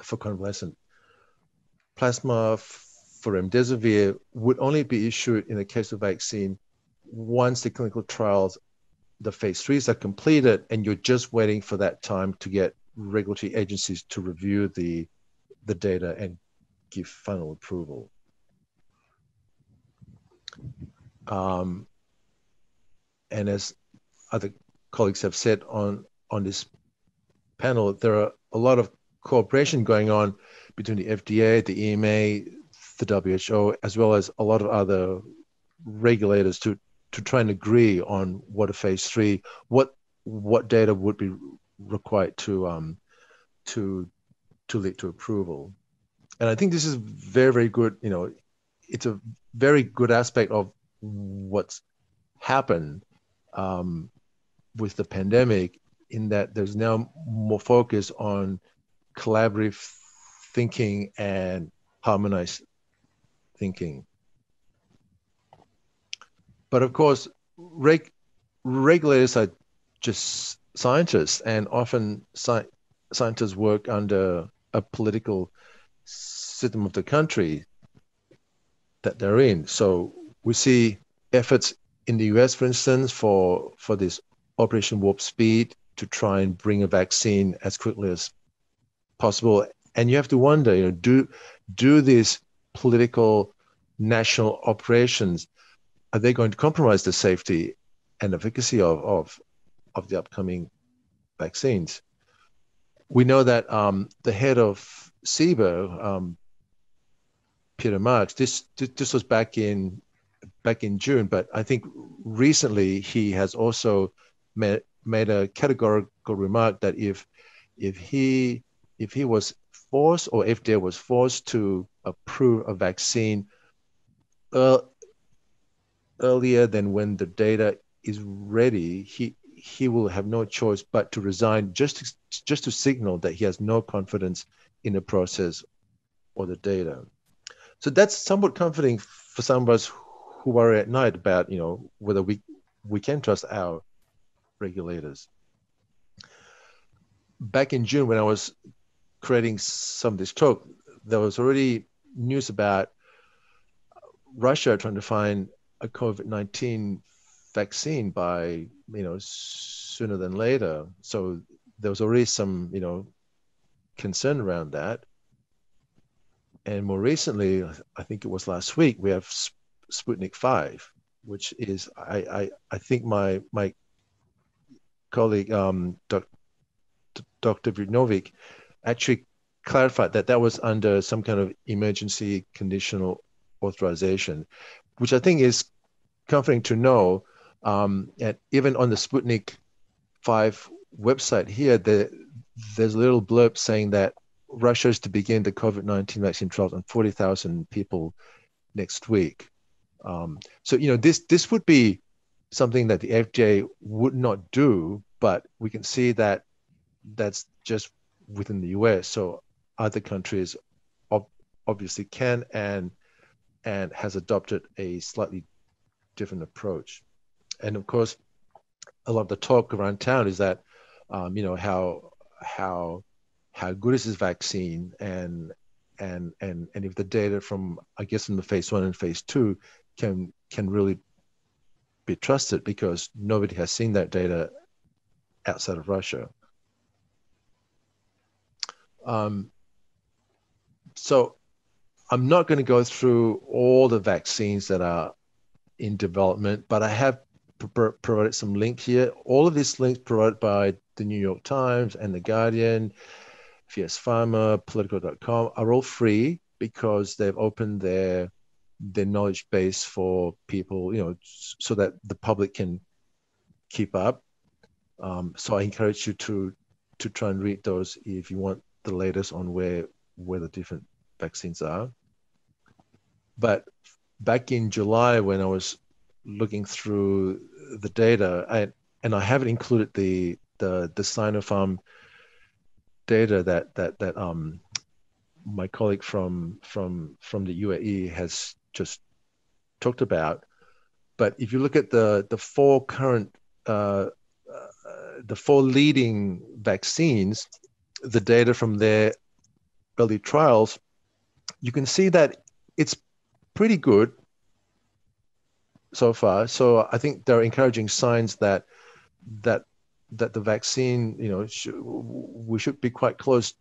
for convalescent plasma for remdesivir would only be issued in the case of vaccine once the clinical trials, the phase threes are completed, and you're just waiting for that time to get regulatory agencies to review the the data and give final approval. Um, and as other colleagues have said on on this panel, there are a lot of cooperation going on between the FDA, the EMA, the WHO, as well as a lot of other regulators to to try and agree on what a phase three, what what data would be required to um, to to lead to approval. And I think this is very very good, you know, it's a very good aspect of what's happened um, with the pandemic in that there's now more focus on collaborative thinking and harmonized thinking. But of course, reg- regulators are just scientists, and often sci- scientists work under a political system of the country that they're in. So we see efforts in the US, for instance, for for this Operation Warp Speed to try and bring a vaccine as quickly as possible. And you have to wonder, you know, do do these political national operations are they going to compromise the safety and efficacy of of, of the upcoming vaccines? We know that um, the head of CBER, um, Peter Marks, this this was back in back in June, but I think recently he has also made, made a categorical remark that if if he if he was forced or if there was forced to approve a vaccine uh, earlier than when the data is ready, he he will have no choice but to resign just to, just to signal that he has no confidence in the process or the data. So that's somewhat comforting for some of us who worry at night about you know whether we we can trust our regulators. Back in June, when I was creating some of this talk, there was already news about Russia trying to find a COVID nineteen vaccine by you know sooner than later. So there was already some you know concern around that. And more recently, I think it was last week, we have Sputnik 5, which is, I, I, I think my, my colleague, um, Dr. Vujnovic, actually clarified that that was under some kind of emergency conditional authorization, which I think is comforting to know. Um, and even on the Sputnik 5 website here, the, there's a little blurb saying that Russia is to begin the COVID 19 vaccine trials on 40,000 people next week. Um, so you know this this would be something that the FDA would not do, but we can see that that's just within the US. So other countries ob- obviously can and and has adopted a slightly different approach. And of course, a lot of the talk around town is that um, you know how how how good is this vaccine and and and and if the data from I guess in the phase one and phase two can can really be trusted because nobody has seen that data outside of Russia. Um, so I'm not going to go through all the vaccines that are in development, but I have provided some link here. All of these links provided by the New York Times and the Guardian, VS Pharma, Politico.com are all free because they've opened their their knowledge base for people, you know, so that the public can keep up. Um, so I encourage you to to try and read those if you want the latest on where where the different vaccines are. But back in July, when I was looking through the data, I, and I haven't included the the the Sinopharm data that that that um my colleague from from from the UAE has just talked about. But if you look at the the four current uh, uh, the four leading vaccines, the data from their early trials, you can see that it's pretty good so far. So I think there are encouraging signs that that that the vaccine, you know, sh- we should be quite close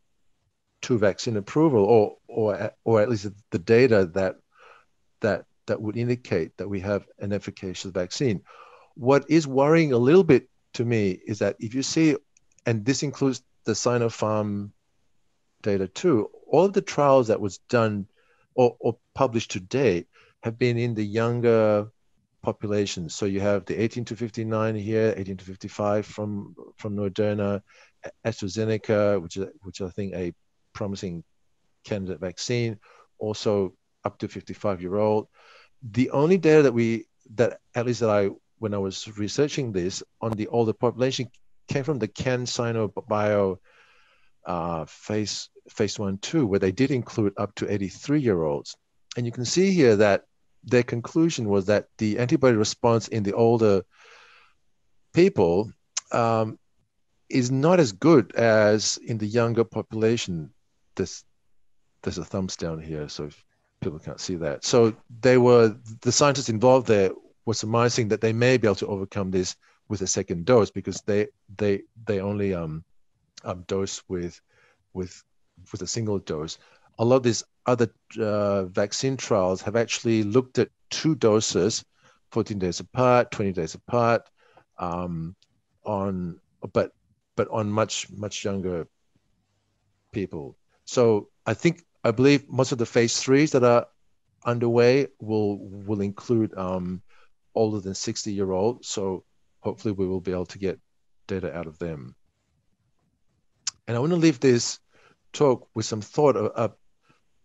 to vaccine approval, or or or at least the data that that that would indicate that we have an efficacious vaccine. What is worrying a little bit to me is that if you see, and this includes the Sinopharm data too, all of the trials that was done or, or published to date have been in the younger population. So you have the 18 to 59 here, 18 to 55 from from Moderna, AstraZeneca, which is which I think a promising candidate vaccine. Also up to 55 year old. The only data that we that at least that I when I was researching this on the older population came from the CanSino Bio uh, phase phase one two, where they did include up to 83 year olds, and you can see here that their conclusion was that the antibody response in the older people um, is not as good as in the younger population. This there's a thumbs down here, so people can't see that. So they were the scientists involved there were surmising that they may be able to overcome this with a second dose because they they they only um, um dose with with with a single dose. A lot of these other uh, vaccine trials have actually looked at two doses, 14 days apart, 20 days apart, um, on but but on much much younger people. So I think I believe most of the phase threes that are underway will will include um, older than 60 year old. So hopefully we will be able to get data out of them. And I want to leave this talk with some thought of, of,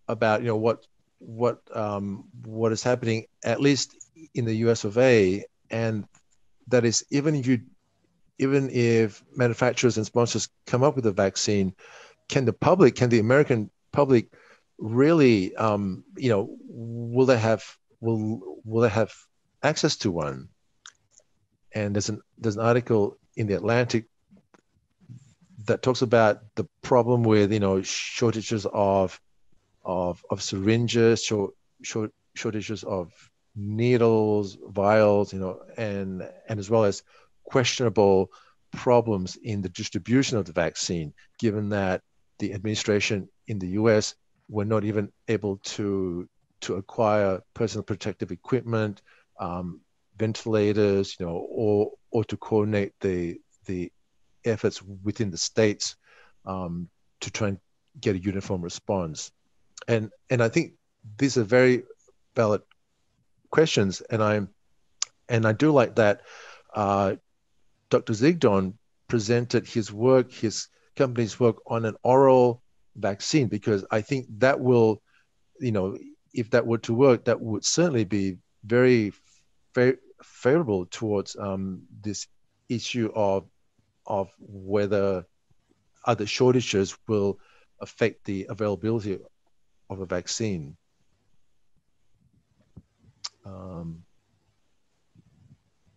about you know what what um, what is happening at least in the US of A, and that is even if you even if manufacturers and sponsors come up with a vaccine, can the public, can the American public really, um, you know, will they have will will they have access to one? And there's an there's an article in the Atlantic that talks about the problem with you know shortages of of of syringes, short, short shortages of needles, vials, you know, and and as well as questionable problems in the distribution of the vaccine, given that the administration in the U.S. were not even able to to acquire personal protective equipment, um, ventilators, you know, or or to coordinate the the efforts within the states um, to try and get a uniform response. And and I think these are very valid questions, and I'm and I do like that. Uh, Dr. Zigdon presented his work, his company's work on an oral vaccine because I think that will, you know, if that were to work, that would certainly be very fa- favorable towards um, this issue of of whether other shortages will affect the availability of a vaccine. Um,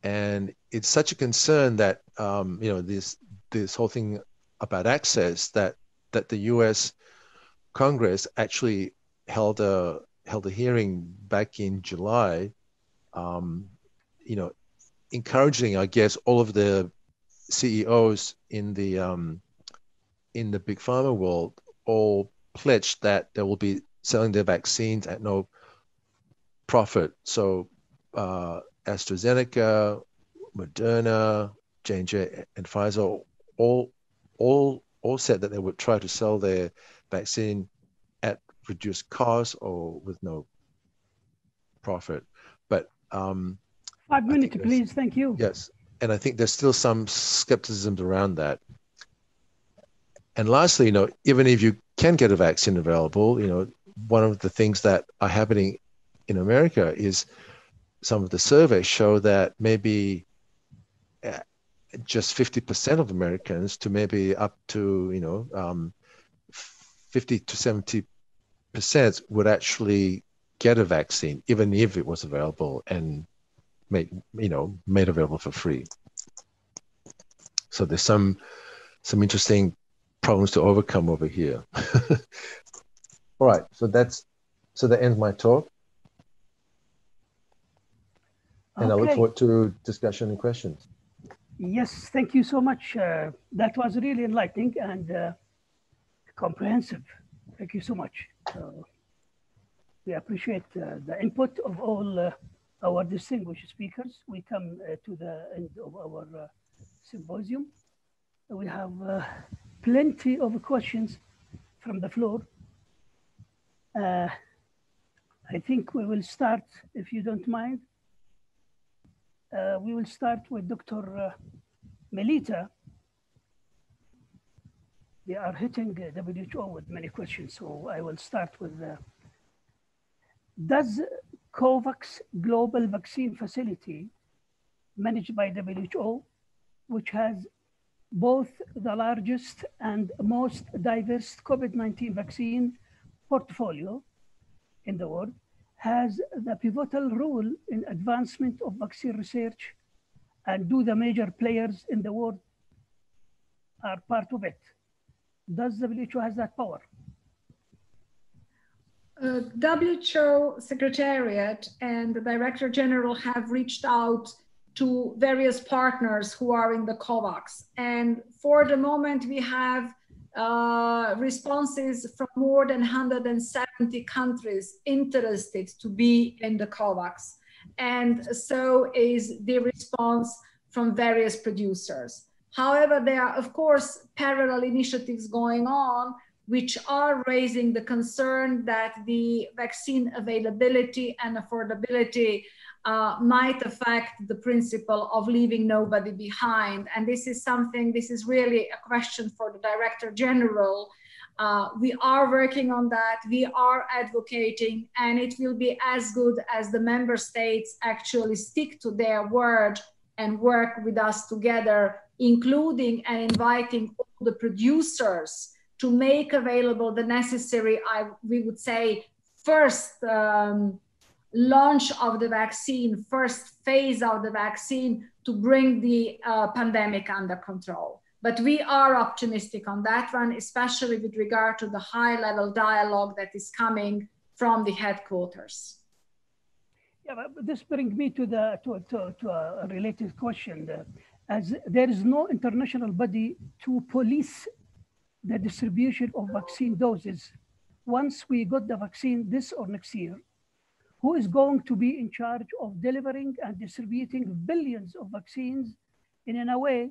and it's such a concern that um, you know this this whole thing about access that that the U.S. Congress actually held a held a hearing back in July, um, you know, encouraging I guess all of the CEOs in the um, in the big pharma world all pledged that they will be selling their vaccines at no profit. So uh, AstraZeneca, Moderna, J&J, and Pfizer all all all said that they would try to sell their vaccine at reduced cost or with no profit. But um, five minutes, please. Thank you. Yes, and I think there's still some skepticism around that. And lastly, you know, even if you can get a vaccine available, you know, one of the things that are happening in America is some of the surveys show that maybe uh, just 50% of Americans to maybe up to, you know, um, 50 to 70 percent would actually get a vaccine, even if it was available and made, you know, made available for free. So there's some some interesting problems to overcome over here. (laughs) All right, so that's so that ends my talk. And okay. I look forward to discussion and questions. Yes, thank you so much. Uh, that was really enlightening and uh, comprehensive. Thank you so much. Uh, we appreciate uh, the input of all uh, our distinguished speakers. We come uh, to the end of our symposium. We have plenty of questions from the floor. I think we will start, if you don't mind, uh, we will start with Dr. Uh, Melita. They are hitting WHO with many questions, so I will start with uh, Does COVAX Global Vaccine Facility, managed by WHO, which has both the largest and most diverse COVID-19 vaccine portfolio in the world, has the pivotal role in advancement of vaccine research and do the major players in the world are part of it. Does the WHO has that power? Uh, WHO Secretariat and the Director General have reached out to various partners who are in the COVAX. And for the moment, we have uh, responses from more than 170 countries interested to be in the COVAX. And so is the response from various producers. However, there are, of course, parallel initiatives going on which are raising the concern that the vaccine availability and affordability uh, might affect the principle of leaving nobody behind. And this is something, this is really a question for the Director General. Uh, we are working on that, we are advocating, and it will be as good as the member states actually stick to their word and work with us together, including and inviting all the producers to make available the necessary, I, we would say, first um, launch of the vaccine, first phase of the vaccine to bring the uh, pandemic under control. But we are optimistic on that one, especially with regard to the high level dialogue that is coming from the headquarters. Yeah, but this brings me to, the, to, to, to a related question. as there is no international body to police the distribution of vaccine doses once we got the vaccine this or next year, who is going to be in charge of delivering and distributing billions of vaccines in a way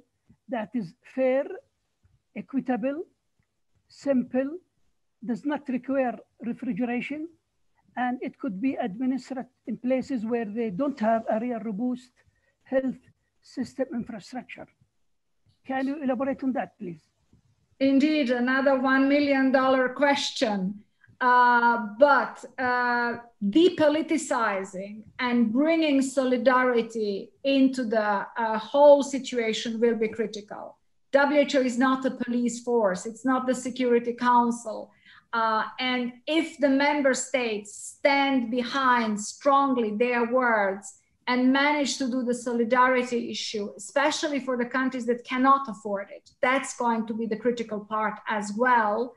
that is fair, equitable, simple, does not require refrigeration, and it could be administered in places where they don't have a real robust health system infrastructure. Can you elaborate on that, please? Indeed, another $1 million question. Uh, but uh, depoliticizing and bringing solidarity into the uh, whole situation will be critical. WHO is not a police force, it's not the Security Council. Uh, and if the member states stand behind strongly their words and manage to do the solidarity issue, especially for the countries that cannot afford it. That's going to be the critical part as well.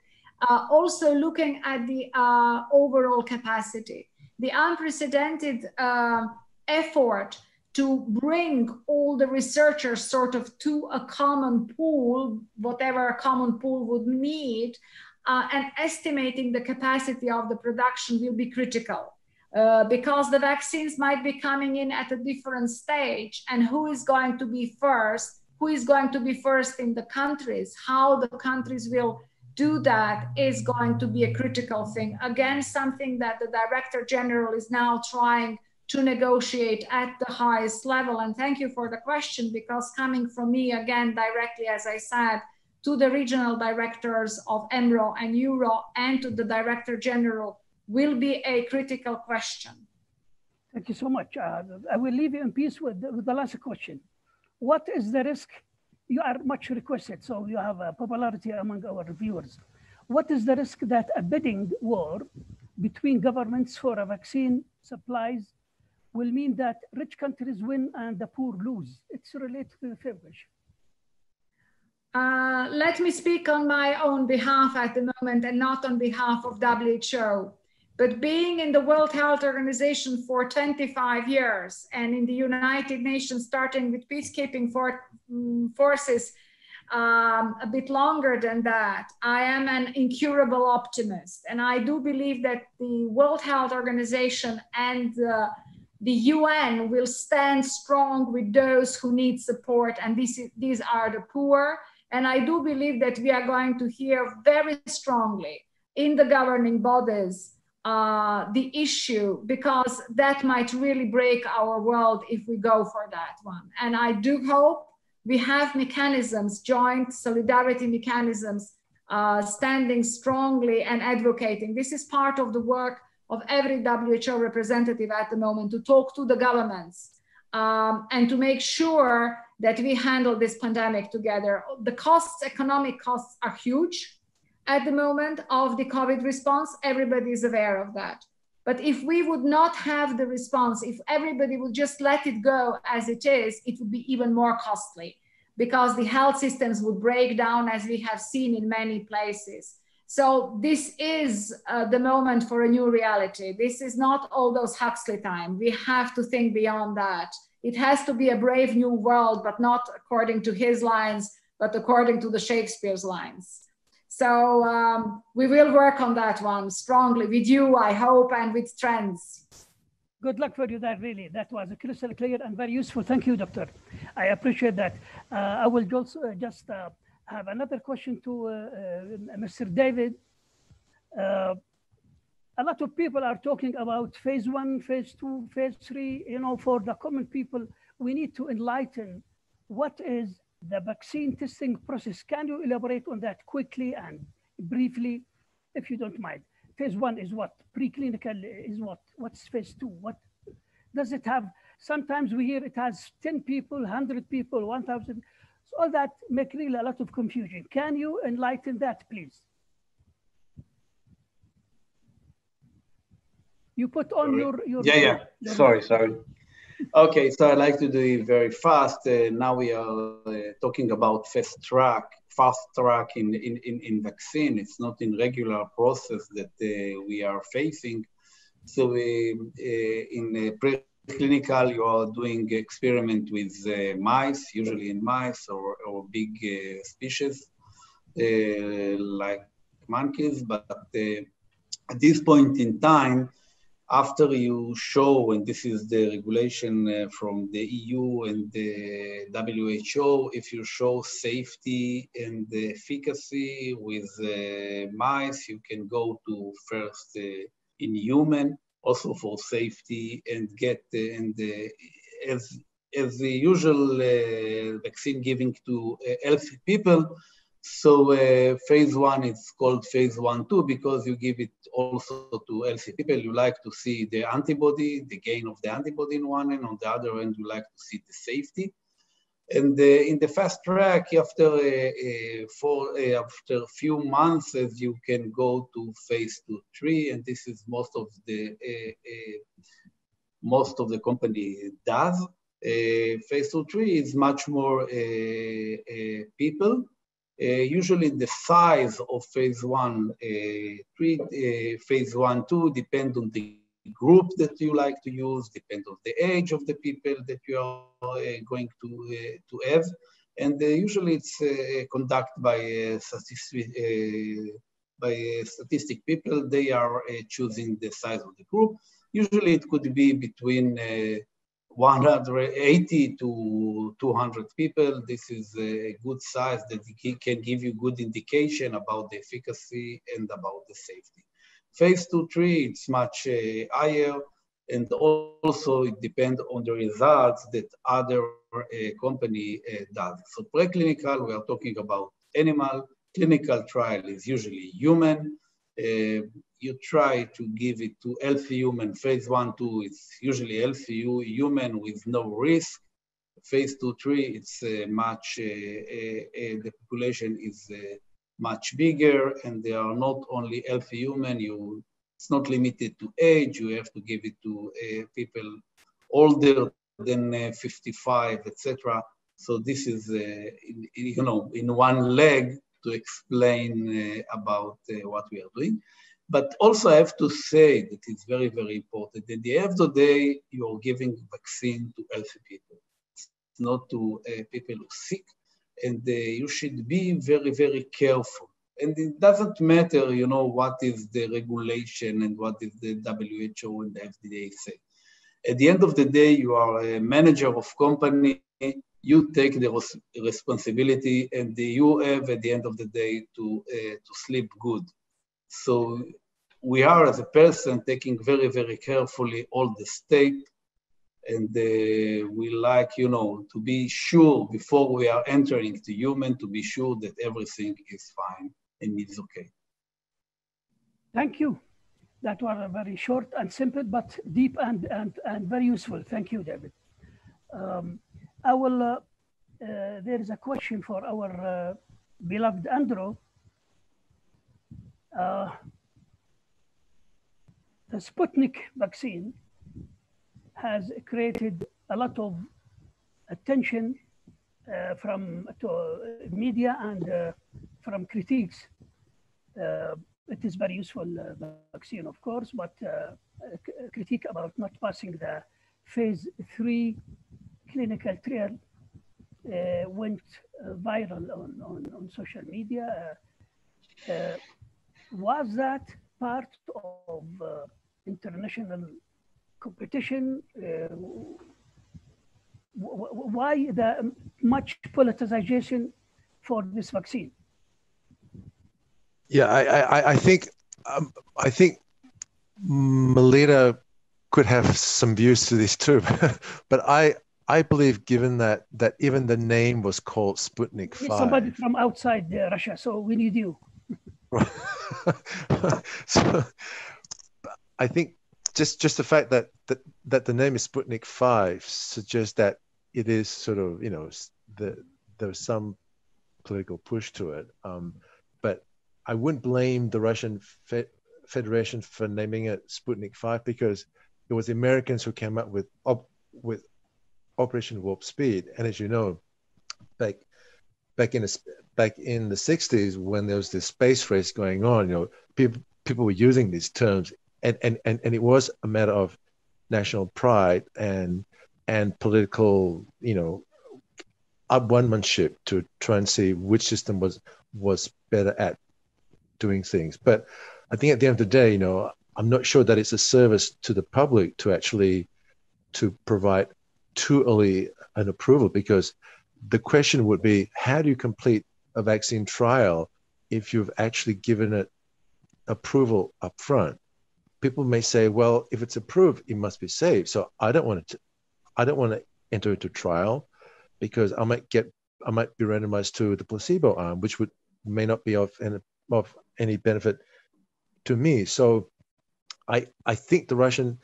Uh, also, looking at the uh, overall capacity, the unprecedented uh, effort to bring all the researchers sort of to a common pool, whatever a common pool would need, uh, and estimating the capacity of the production will be critical. Uh, because the vaccines might be coming in at a different stage and who is going to be first who is going to be first in the countries how the countries will do that is going to be a critical thing again something that the director general is now trying to negotiate at the highest level and thank you for the question because coming from me again directly as i said to the regional directors of EMRO and EURO and to the director general will be a critical question. Thank you so much. Uh, I will leave you in peace with with the last question. What is the risk? You are much requested, so you have a popularity among our viewers. What is the risk that a bidding war between governments for a vaccine supplies will mean that rich countries win and the poor lose? It's related to the question. Uh, let me speak on my own behalf at the moment and not on behalf of WHO. But being in the World Health Organization for 25 years and in the United Nations, starting with peacekeeping for, um, forces um, a bit longer than that, I am an incurable optimist. And I do believe that the World Health Organization and uh, the UN will stand strong with those who need support, and this is, these are the poor. And I do believe that we are going to hear very strongly in the governing bodies uh, the issue because that might really break our world if we go for that one. And I do hope we have mechanisms, joint solidarity mechanisms, uh, standing strongly and advocating. This is part of the work of every WHO representative at the moment to talk to the governments um, and to make sure that we handle this pandemic together. The costs, economic costs, are huge at the moment of the COVID response. Everybody is aware of that. But if we would not have the response, if everybody would just let it go as it is, it would be even more costly because the health systems would break down as we have seen in many places. So this is uh, the moment for a new reality. This is not Aldous Huxley time. We have to think beyond that. It has to be a brave new world, but not according to his lines, but according to the Shakespeare's lines. So um, we will work on that one strongly with you, I hope, and with trends. Good luck for you that really. That was a crystal clear and very useful. Thank you, doctor. I appreciate that. Uh, I will just, uh, just uh, have another question to uh, uh, Mr. David. Uh, a lot of people are talking about phase one, phase two, phase three. You know, for the common people, we need to enlighten what is the vaccine testing process. Can you elaborate on that quickly and briefly, if you don't mind? Phase one is what? Preclinical is what? What's phase two? What does it have? Sometimes we hear it has 10 people, 100 people, 1,000. So all that makes really a lot of confusion. Can you enlighten that, please? You put on Sorry. your, your Yeah, yeah. your- Sorry, sorry. Okay, so I like to do it very fast. Uh, now we are uh, talking about fast track, fast track in, in, in, in vaccine. It's not in regular process that uh, we are facing. So uh, uh, in uh, preclinical, you are doing experiment with mice, usually in mice or, or big species like monkeys. But at this point in time, after you show, and this is the regulation uh, from the EU and the WHO, if you show safety and efficacy with uh, mice, you can go to first uh, in human, also for safety and get and as as the usual vaccine giving to healthy people. So uh, phase one is called phase one two because you give it also to healthy people. You like to see the antibody, the gain of the antibody in one end. On the other end, you like to see the safety. And uh, in the fast track, after uh, uh, for uh, after a few months, as you can go to phase two, three, and this is most of the most of the company does. Phase two, three is much more people. Uh, usually the size of phase one, uh, uh, phase one, two depend on the group that you like to use, depend on the age of the people that you are going to, to have. And usually it's conducted by statistic, by uh, statistic people. They are uh, choosing the size of the group. Usually it could be between uh, 180 to 200 people. This is a good size that can give you good indication about the efficacy and about the safety. Phase two, three, it's much uh, higher. And also it depends on the results that other uh, company uh, does. So preclinical, we are talking about animal. Clinical trial is usually human. Uh, you try to give it to healthy human. Phase one, two, it's usually healthy human with no risk. Phase two, three, it's uh, much, uh, the population is much bigger and they are not only healthy human, you, it's not limited to age, you have to give it to people older than uh, 55, etc. So this is, you know, in one leg to explain about what we are doing. But also I have to say that it's very, very important. At the end of the day, you're giving vaccine to healthy people. Not to uh, people who are sick. And uh, you should be very, very careful. And it doesn't matter, you know, what is the regulation and what is the WHO and the FDA say. At the end of the day, you are a manager of company. You take the responsibility, and you have at the end of the day to uh, to sleep good. So we are as a person taking very, very carefully all the state and uh, we like, you know, to be sure before we are entering to human, to be sure that everything is fine and is okay. Thank you. that were very short and simple, but deep and, and, and very useful. Thank you, David. Um, I will, uh, uh, there is a question for our uh, beloved Andrew. The Sputnik vaccine has created a lot of attention uh, from media and uh, from critiques. Uh, it is very useful vaccine, of course, but critique about not passing the phase three clinical trial uh, went viral on, on, on social media. Uh, uh, was that part of uh, international competition? why the um, much politicization for this vaccine? Yeah, I, I, I think um, I think Melita could have some views to this too, (laughs) but I I believe, given that that even the name was called Sputnik Five, somebody from outside uh, Russia, so we need you. (laughs) so, I think just just the fact that that that the name is Sputnik Five suggests that it is sort of you know the there's some political push to it, um, but I wouldn't blame the Russian Fe- Federation for naming it Sputnik Five because it was the Americans who came up with with Operation Warp Speed, and as you know, back back in the back in the 60s when there was this space race going on, you know, people people were using these terms and, and, and, and it was a matter of national pride and and political, you know, up one-manship to try and see which system was was better at doing things. But I think at the end of the day, you know, I'm not sure that it's a service to the public to actually to provide too early an approval because the question would be how do you complete a vaccine trial if you've actually given it approval up front people may say, well, if it's approved, it must be safe. So I don't want to, I don't want to enter into trial because I might get, I might be randomized to the placebo arm, which would may not be of any, of any benefit to me. So I, I think the Russian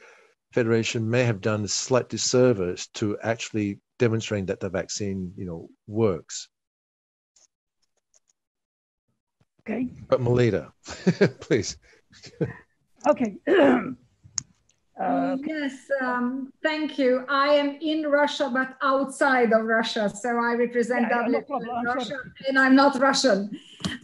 Federation may have done a slight disservice to actually demonstrating that the vaccine, you know, works. Okay. But Melita, (laughs) please. Okay. (clears throat) Uh, yes, um, thank you. I am in Russia, but outside of Russia. So I represent yeah, WHO no Russia, and I'm not Russian.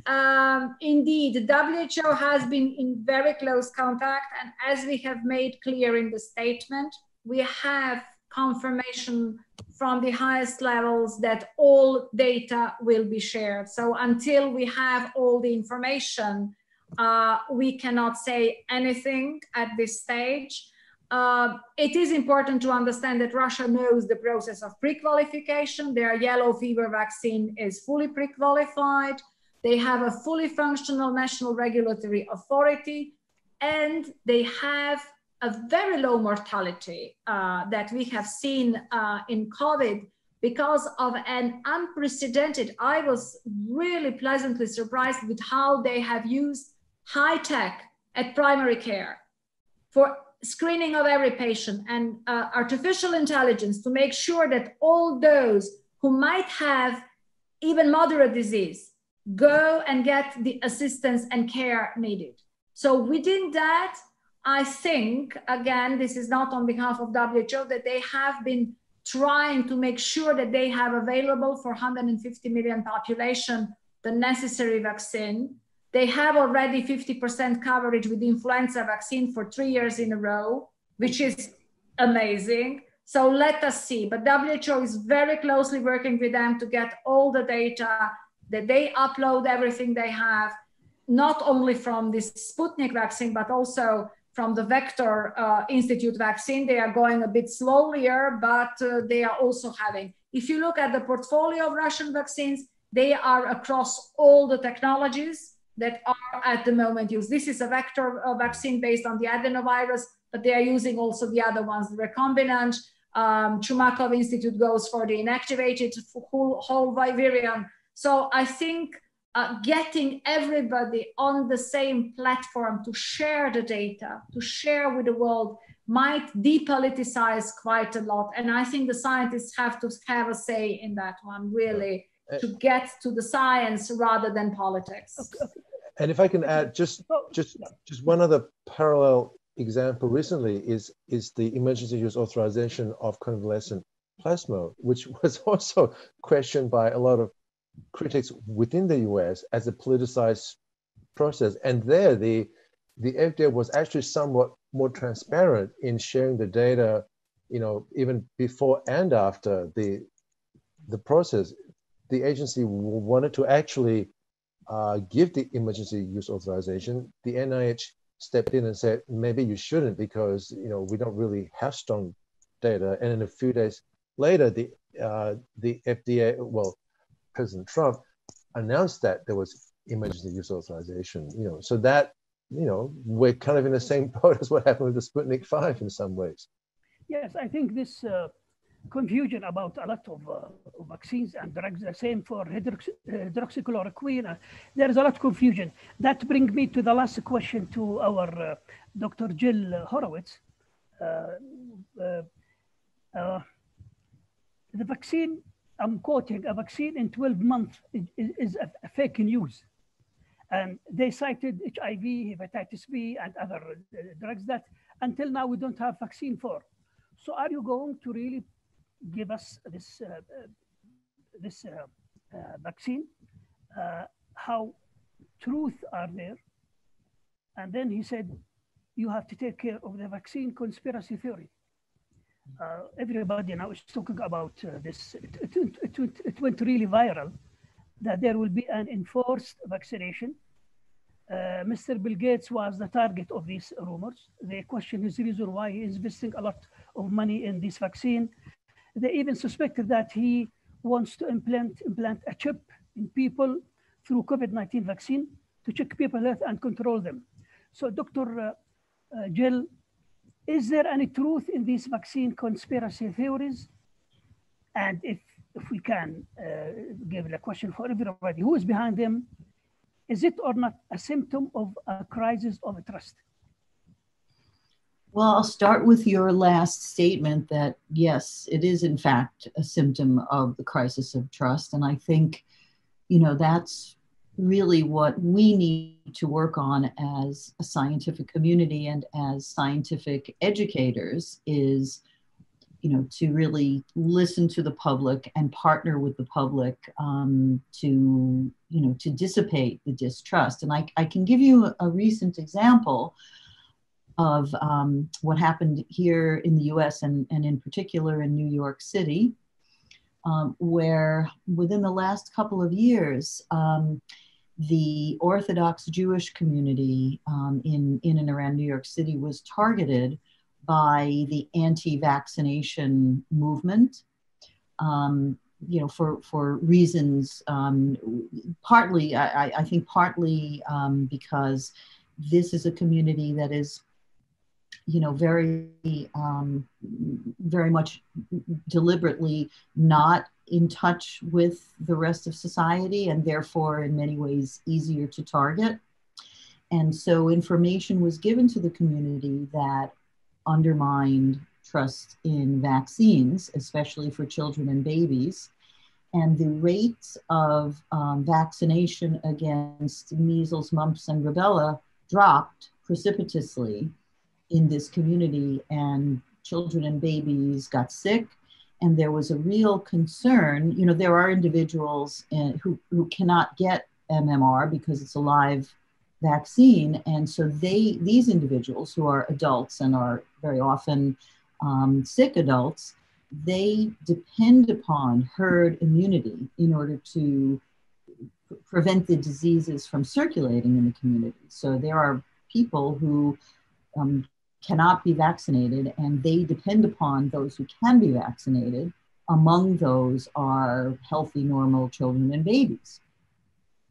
Um, indeed, WHO has been in very close contact. And as we have made clear in the statement, we have confirmation from the highest levels that all data will be shared. So until we have all the information, uh, we cannot say anything at this stage. Uh, it is important to understand that Russia knows the process of pre-qualification. Their yellow fever vaccine is fully pre-qualified. They have a fully functional national regulatory authority, and they have a very low mortality uh, that we have seen uh, in COVID because of an unprecedented, I was really pleasantly surprised with how they have used high tech at primary care for screening of every patient and uh, artificial intelligence to make sure that all those who might have even moderate disease go and get the assistance and care needed. So within that, I think, again, this is not on behalf of WHO, that they have been trying to make sure that they have available for 150 million population the necessary vaccine they have already 50% coverage with influenza vaccine for three years in a row, which is amazing. So let us see. But WHO is very closely working with them to get all the data that they upload everything they have, not only from this Sputnik vaccine, but also from the Vector uh, Institute vaccine. They are going a bit slower, but uh, they are also having. If you look at the portfolio of Russian vaccines, they are across all the technologies that are at the moment used. This is a vector uh, vaccine based on the adenovirus, but they are using also the other ones, the recombinant. Um, Chumakov Institute goes for the inactivated whole, whole virion. So I think uh, getting everybody on the same platform to share the data, to share with the world, might depoliticize quite a lot. And I think the scientists have to have a say in that one, really, Uh, to get to the science rather than politics. And if I can add just oh, just just one other parallel example recently is is the emergency use authorization of convalescent plasma, which (laughs) was also questioned by a lot of critics within the US as a politicized process. And there, the, the FDA was actually somewhat more transparent in sharing the data, you know, even before and after the, the process. The agency wanted to actually uh, give the emergency use authorization. The NIH stepped in and said, maybe you shouldn't because, you know, we don't really have strong data. And in a few days later, the, uh, the FDA, well, President Trump announced that there was emergency use authorization, you know, so that, you know, we're kind of in the same (laughs) boat as what happened with the Sputnik 5 in some ways. Yes, I think this uh, confusion about a lot of uh, vaccines and drugs, the same for hydroxychloroquine, uh, there is a lot of confusion. That brings me to the last question to our uh, Dr. Jill Horowitz. Uh, the vaccine I'm quoting, a vaccine in 12 months is, is a, a, fake news. And they cited HIV, hepatitis B, and other drugs that until now we don't have vaccine for. So are you going to really give us this, uh, uh this uh, vaccine? How truth are there? And then he said, you have to take care of the vaccine conspiracy theory uh, everybody now is talking about uh, this. It, it, it, it, went really viral that there will be an enforced vaccination. Uh, Mr. Bill Gates was the target of these rumors. They question his reason why he is investing a lot of money in this vaccine. They even suspected that he wants to implant, implant a chip in people through COVID-19 vaccine to check people health and control them. So Dr. Uh, uh, Jill is there any truth in these vaccine conspiracy theories? And if, if we can uh, give a question for everybody, who is behind them? Is it or not a symptom of a crisis of trust? Well, I'll start with your last statement that yes, it is in fact a symptom of the crisis of trust. And I think, you know, that's really what we need to work on as a scientific community and as scientific educators is you know to really listen to the public and partner with the public um, to you know to dissipate the distrust and i, I can give you a, a recent example of um, what happened here in the us and, and in particular in new york city um, where within the last couple of years, um, the Orthodox Jewish community um, in, in and around New York City was targeted by the anti-vaccination movement. Um, you know, for for reasons um, partly, I, I, think partly because this is a community that is you know very um, very much deliberately not in touch with the rest of society and therefore in many ways easier to target. And so information was given to the community that undermined trust in vaccines especially for children and babies. And the rates of um, vaccination against measles mumps and rubella dropped precipitously in this community and children and babies got sick and there was a real concern you know there are individuals in, who, who cannot get mmr because it's a live vaccine and so they these individuals who are adults and are very often um, sick adults they depend upon herd immunity in order to prevent the diseases from circulating in the community. So there are people who um, cannot be vaccinated, and they depend upon those who can be vaccinated. Among those are healthy, normal children and babies.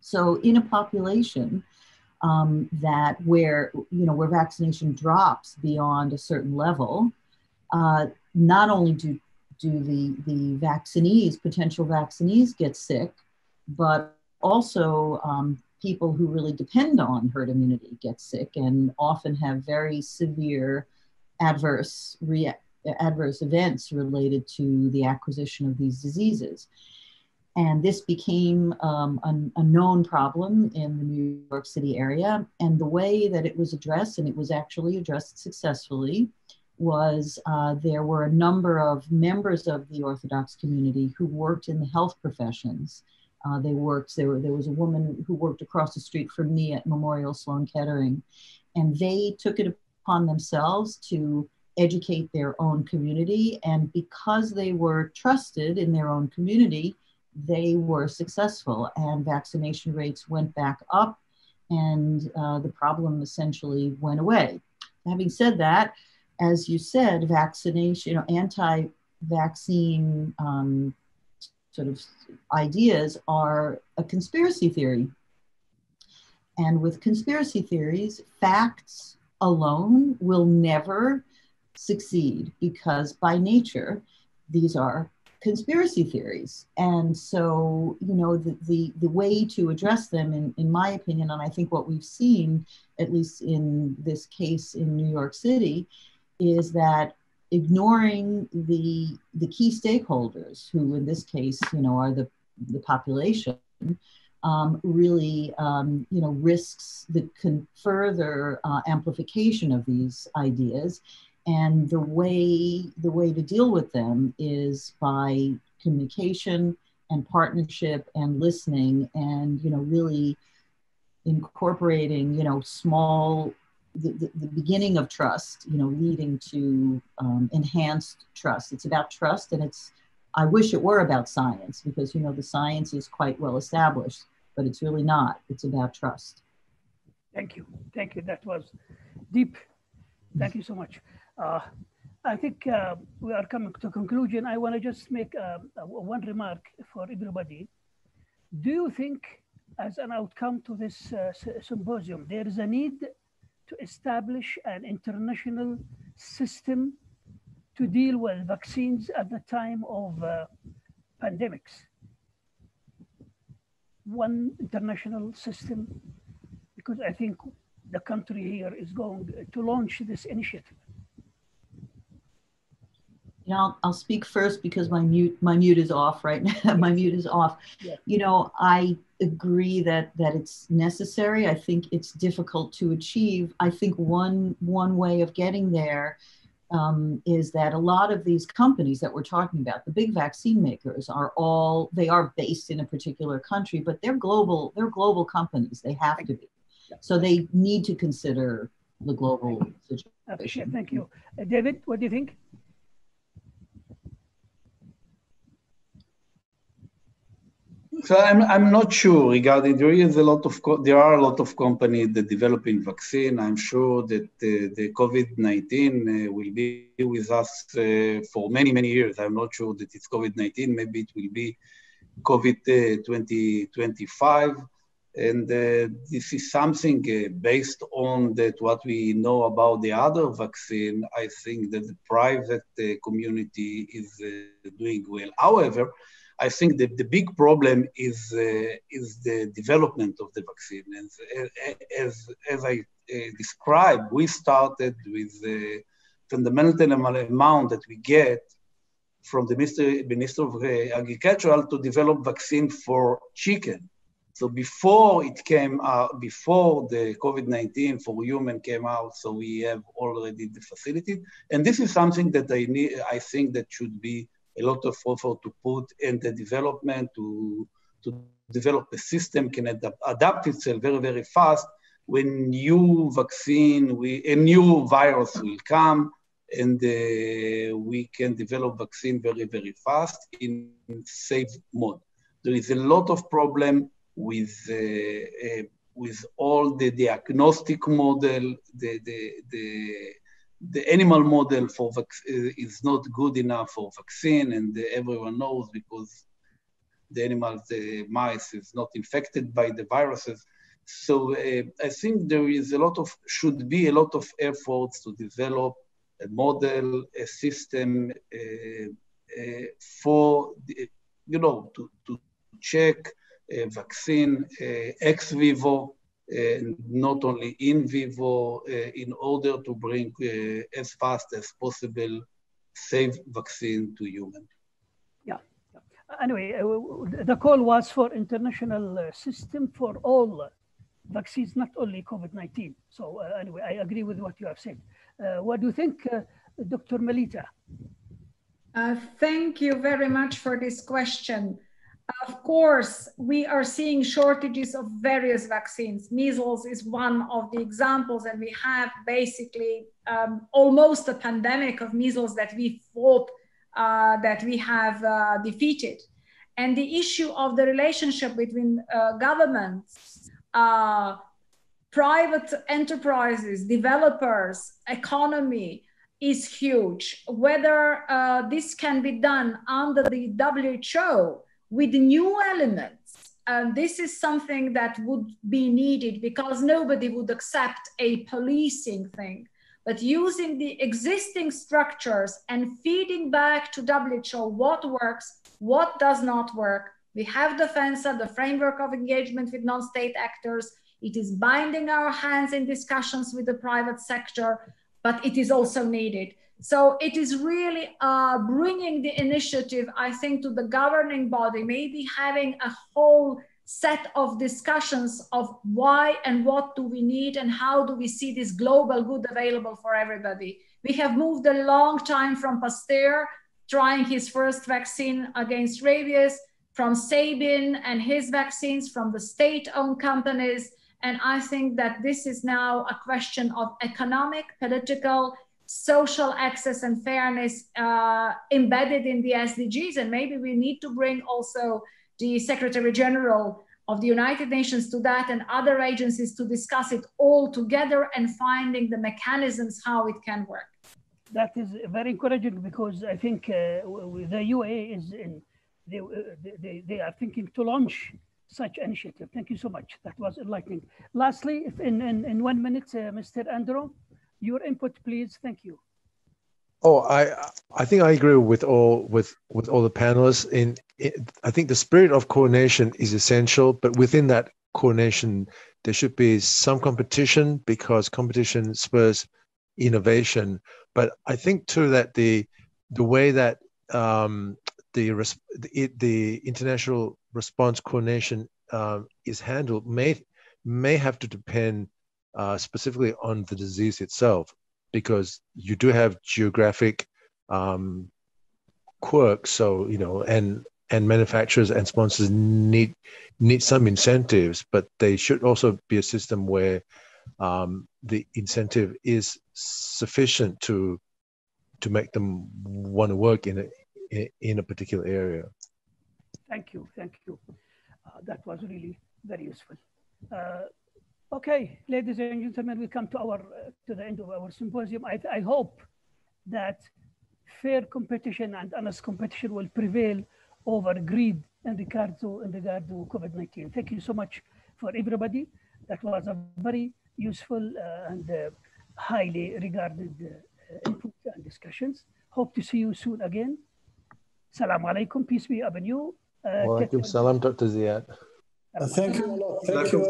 So, in a population um, that where you know where vaccination drops beyond a certain level, uh, not only do do the the vaccinees, potential vaccinees, get sick, but also um, people who really depend on herd immunity get sick and often have very severe adverse rea- adverse events related to the acquisition of these diseases. And this became um, a, a, known problem in the New York City area. And the way that it was addressed, and it was actually addressed successfully, was uh, there were a number of members of the Orthodox community who worked in the health professions. Uh, they worked, there, were, there was a woman who worked across the street from me at Memorial Sloan Kettering, and they took it upon themselves to educate their own community. And because they were trusted in their own community, they were successful and vaccination rates went back up and uh, the problem essentially went away. Having said that, as you said, vaccination, you know, anti-vaccine um, sort of ideas are a conspiracy theory. And with conspiracy theories, facts alone will never succeed because by nature, these are conspiracy theories. And so, you know, the, the, the way to address them, in, in my opinion, and I think what we've seen, at least in this case in New York City, is that ignoring the, the key stakeholders, who in this case, you know, are the, the population, um, really, um, you know, risks the con- further uh, amplification of these ideas. And the way the way to deal with them is by communication and partnership and listening and you know really incorporating you know small the, the, beginning of trust you know leading to um, enhanced trust. It's about trust and it's i wish it were about science because you know the science is quite well established but it's really not. It's about trust. Thank you. Thank you. That was deep. Thank you so much. Uh, I think uh, we are coming to conclusion. I want to just make uh, one remark for everybody. Do you think, as an outcome to this uh, symposium, there is a need to establish an international system to deal with vaccines at the time of uh, pandemics? One international system, because I think the country here is going to launch this initiative you know, I'll, I'll speak first because my mute my mute is off right (laughs) now. my mute is off. Yeah. You know, I agree that that it's necessary. I think it's difficult to achieve. I think one one way of getting there um, is that a lot of these companies that we're talking about, the big vaccine makers, are all they are based in a particular country, but they're global. They're global companies. They have to be. So they need to consider the global situation. Thank you, uh, David. What do you think? So I'm, I'm not sure regarding there is a lot of there are a lot of companies that developing vaccine. I'm sure that uh, the COVID-19 uh, will be with us uh, for many many years. I'm not sure that it's COVID-19. Maybe it will be COVID uh, 2025. And uh, this is something uh, based on that what we know about the other vaccine. I think that the private community is doing well. However, I think that the big problem is uh, is the development of the vaccine. And as as I uh, described, we started with the fundamental amount that we get from the Minister, Minister of uh, Agriculture to develop vaccine for chicken. So before it came out, before the COVID-19 for human came out, so we have already the facility. And this is something that I need, I think that should be a lot of effort to put in the development to, to develop a system can adapt, adapt itself very, very fast when new vaccine, we, a new virus will come and uh, we can develop vaccine very, very fast in safe mode. There is a lot of problem with, uh, uh, with all the diagnostic model, the, the, the the animal model for vac- is not good enough for vaccine, and everyone knows because the animals, the mice, is not infected by the viruses. So uh, I think there is a lot of should be a lot of efforts to develop a model, a system uh, uh, for the, you know to, to check vaccine ex vivo, Uh, not only in vivo, uh, in order to bring uh, as fast as possible safe vaccine to humans Yeah. anyway, uh, the call was for international uh, system for all vaccines, not only COVID-19. So uh, anyway, I agree with what you have said. what do you think, Dr. Melita? thank you very much for this question. Of course, we are seeing shortages of various vaccines. Measles is one of the examples, and we have basically um, almost a pandemic of measles that we thought uh, that we have uh, defeated. And the issue of the relationship between uh, governments, uh, private enterprises, developers, economy is huge. Whether uh, this can be done under the WHO with new elements, and this is something that would be needed because nobody would accept a policing thing but using the existing structures and feeding back to WHO what works, what does not work. We have the FENSA, the framework of engagement with non-state actors. It is binding our hands in discussions with the private sector, but it is also needed. So it is really uh, bringing the initiative, I think, to the governing body, maybe having a whole set of discussions of why and what do we need and how do we see this global good available for everybody. We have moved a long time from Pasteur trying his first vaccine against rabies, from Sabin and his vaccines, from the state-owned companies. And I think that this is now a question of economic, political, social access and fairness uh, embedded in the SDGs. And maybe we need to bring also the Secretary General of the United Nations to that and other agencies to discuss it all together and finding the mechanisms how it can work. That is very encouraging because I think uh, the UAE is in, they, uh, they, they are thinking to launch such initiative. Thank you so much. That was enlightening. Lastly, in, in, in one minute, uh, Mr. Andrew, your input, please. Thank you. Oh, I I think I agree with all with with all the panelists. In, I think the spirit of coordination is essential, but within that coordination, there should be some competition because competition spurs innovation. But I think too that the the way that um, the, the, the international response coordination um, is handled may may have to depend uh, specifically on the disease itself because you do have geographic um, quirks. So you know, and and manufacturers and sponsors need need some incentives, but they should also be a system where um, the incentive is sufficient to to make them want to work in a in a particular area. Thank you, thank you. Uh, that was really very useful. Uh, Okay, ladies and gentlemen, we come to our uh, to the end of our symposium. I, I hope that fair competition and honest competition will prevail over greed in regard to in regard to COVID-19. Thank you so much for everybody. That was a very useful uh, and uh, highly regarded uh, input and discussions. Hope to see you soon again. Salam alaikum. Peace be upon you. Uh, Wa alaikum salam, Dr. Ziad. Uh, thank you a lot. Thank you,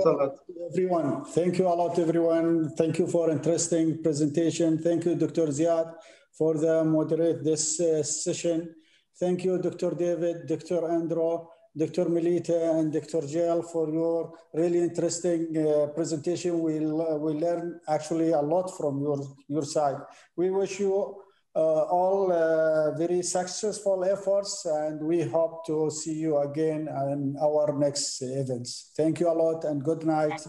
everyone. Thank you a lot, everyone. Thank you for interesting presentation. Thank you, Dr. Ziad, for the moderate this uh, session. Thank you, Dr. David, Dr. Andrew, Dr. Melita, and Dr. Jael for your really interesting uh, presentation. We'll, uh, we learn actually a lot from your, your side. We wish you all uh, very successful efforts and we hope to see you again in our next events. Thank you a lot and good night.